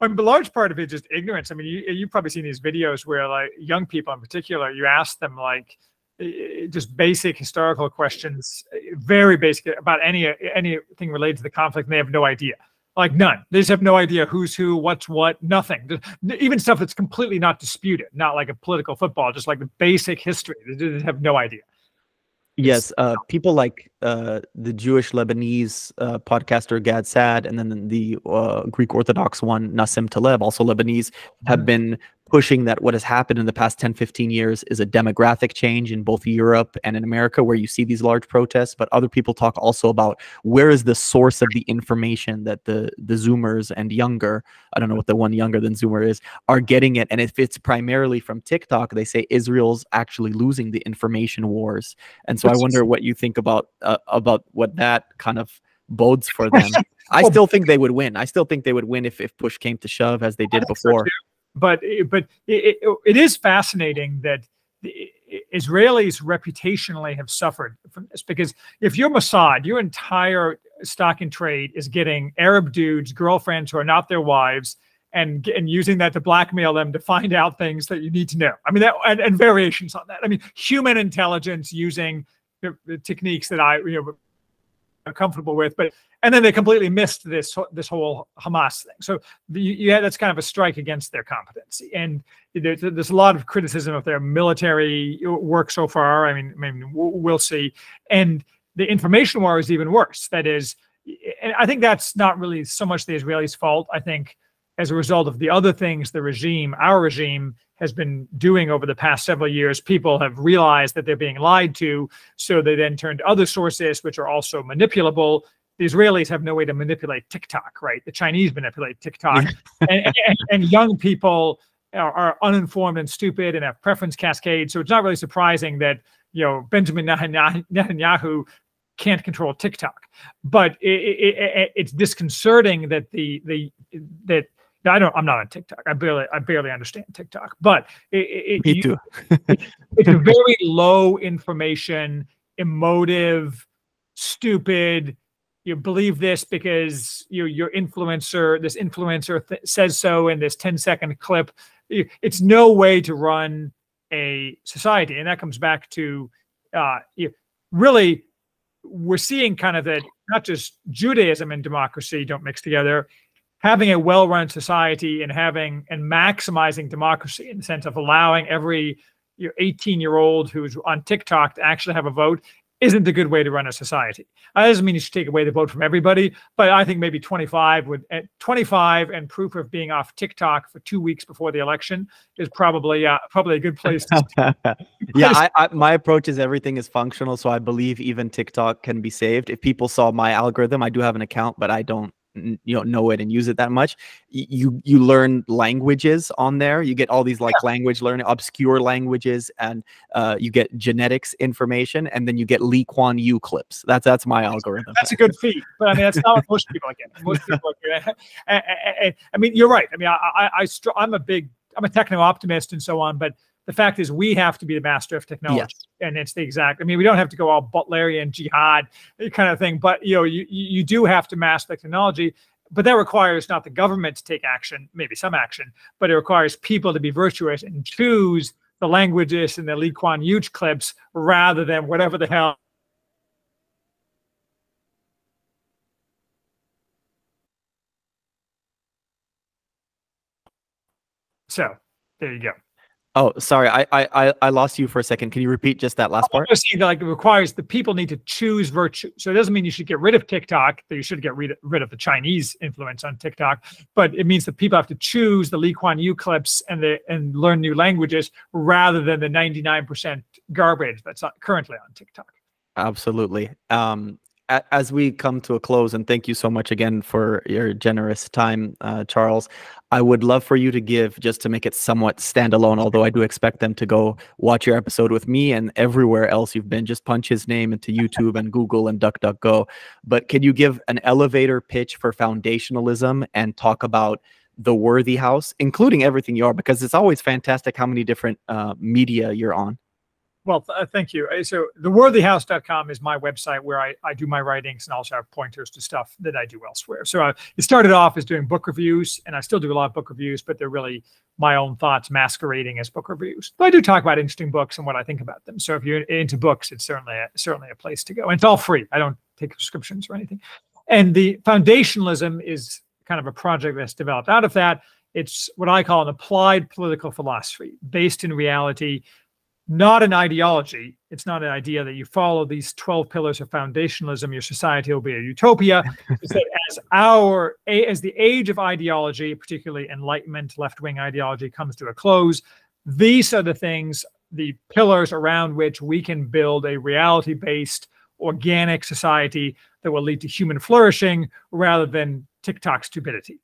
I mean, a large part of it just ignorance. I mean, you you've probably seen these videos where like young people in particular, you ask them like just basic historical questions, very basic about any anything related to the conflict, and they have no idea. Like none. They just have no idea who's who, what's what, nothing. Even stuff that's completely not disputed, not like a political football, just like the basic history. They just have no idea. Yes, uh, people like uh, the Jewish Lebanese uh, podcaster Gad Saad, and then the uh, Greek Orthodox one Nassim Taleb, also Lebanese, have mm-hmm. been pushing that what has happened in the past 10 15 years is a demographic change in both Europe and in America where you see these large protests but other people talk also about where is the source of the information that the the zoomers and younger I don't know what the one younger than zoomer is are getting it. And if it's primarily from TikTok they say Israel's actually losing the information wars. And so I wonder what you think about uh, about what that kind of bodes for them. I still think they would win. I still think they would win if if push came to shove as they did before but but it, it, it is fascinating that Israelis reputationally have suffered from this because if you're Mossad, your entire stock and trade is getting Arab dudes, girlfriends who are not their wives, and and using that to blackmail them to find out things that you need to know. I mean, that and, and variations on that. I mean, human intelligence using the, the techniques that I you know comfortable with. But and then they completely missed this this whole Hamas thing. So the, yeah, that's kind of a strike against their competency. And there's, there's a lot of criticism of their military work so far. I mean, I mean we'll see. And the information war is even worse. That is, and I think that's not really so much the Israelis' fault. I think as a result of the other things the regime, our regime, has been doing over the past several years, people have realized that they're being lied to. So they then turn to other sources, which are also manipulable. The Israelis have no way to manipulate TikTok, right? The Chinese manipulate TikTok. and, and, and, young people are, are, uninformed and stupid and have preference cascades. So it's not really surprising that, you know, Benjamin Netanyahu can't control TikTok. But it, it, it, it's disconcerting that the the that I don't. I'm not on TikTok. I barely. I barely understand TikTok. But it, it, me too. it's a very low information, emotive, stupid. You believe this because you your influencer, this influencer th- says so in this 10 second clip. It's no way to run a society, and that comes back to uh, you, really we're seeing kind of that not just Judaism and democracy don't mix together having a well-run society and having and maximizing democracy in the sense of allowing every 18 year old who's on TikTok to actually have a vote isn't a good way to run a society. That doesn't mean you should take away the vote from everybody, but I think maybe 25 would at 25 and proof of being off TikTok for two weeks before the election is probably uh, probably a good place. To yeah, I, I, my approach is everything is functional, so I believe even TikTok can be saved. If people saw my algorithm, I do have an account, but I don't you know know it and use it that much you you learn languages on there. You get all these like yeah. language learning obscure languages and uh, you get genetics information and then you get lee kuan yew clips. That's that's my algorithm. that's a good feat but i mean that's not what most people get most people get I, I, I, mean you're right. I mean i i, I i'm a big i'm a techno optimist and so on but the fact is we have to be the master of technology. yes. And it's the exact i mean we don't have to go all butlerian jihad kind of thing but you know you, you do have to master the technology but that requires not the government to take action maybe some action but it requires people to be virtuous and choose the languages and the lee kuan yew clips rather than whatever the hell. So there you go Oh, sorry, I, I I lost you for a second. Can you repeat just that last part? That, like it requires the people need to choose virtue. So it doesn't mean you should get rid of TikTok. That you should get rid of, rid of the Chinese influence on TikTok, but it means that people have to choose the Lee Kuan Yew clips and the and learn new languages rather than the ninety nine percent garbage that's currently on TikTok. Absolutely. Um, as we come to a close, and thank you so much again for your generous time, uh, Charles. I would love for you to give just to make it somewhat standalone, although I do expect them to go watch your episode with me and everywhere else you've been. Just punch his name into YouTube and Google and DuckDuckGo. But can you give an elevator pitch for foundationalism and talk about the Worthy House, including everything you are, because it's always fantastic how many different uh, media you're on. Well, uh, thank you. Uh, so theworthyhouse.com is my website where I, I do my writings and also have pointers to stuff that I do elsewhere. So uh, it started off as doing book reviews, and I still do a lot of book reviews, but they're really my own thoughts masquerading as book reviews. But I do talk about interesting books and what I think about them. So if you're into books, it's certainly a, certainly a place to go. And it's all free. I don't take subscriptions or anything. And the foundationalism is kind of a project that's developed out of that. It's what I call an applied political philosophy based in reality not an ideology. It's not an idea that you follow these 12 pillars of foundationalism, your society will be a utopia. as our as the age of ideology, particularly enlightenment, left-wing ideology, comes to a close, these are the things, the pillars around which we can build a reality-based organic society that will lead to human flourishing rather than TikTok stupidity.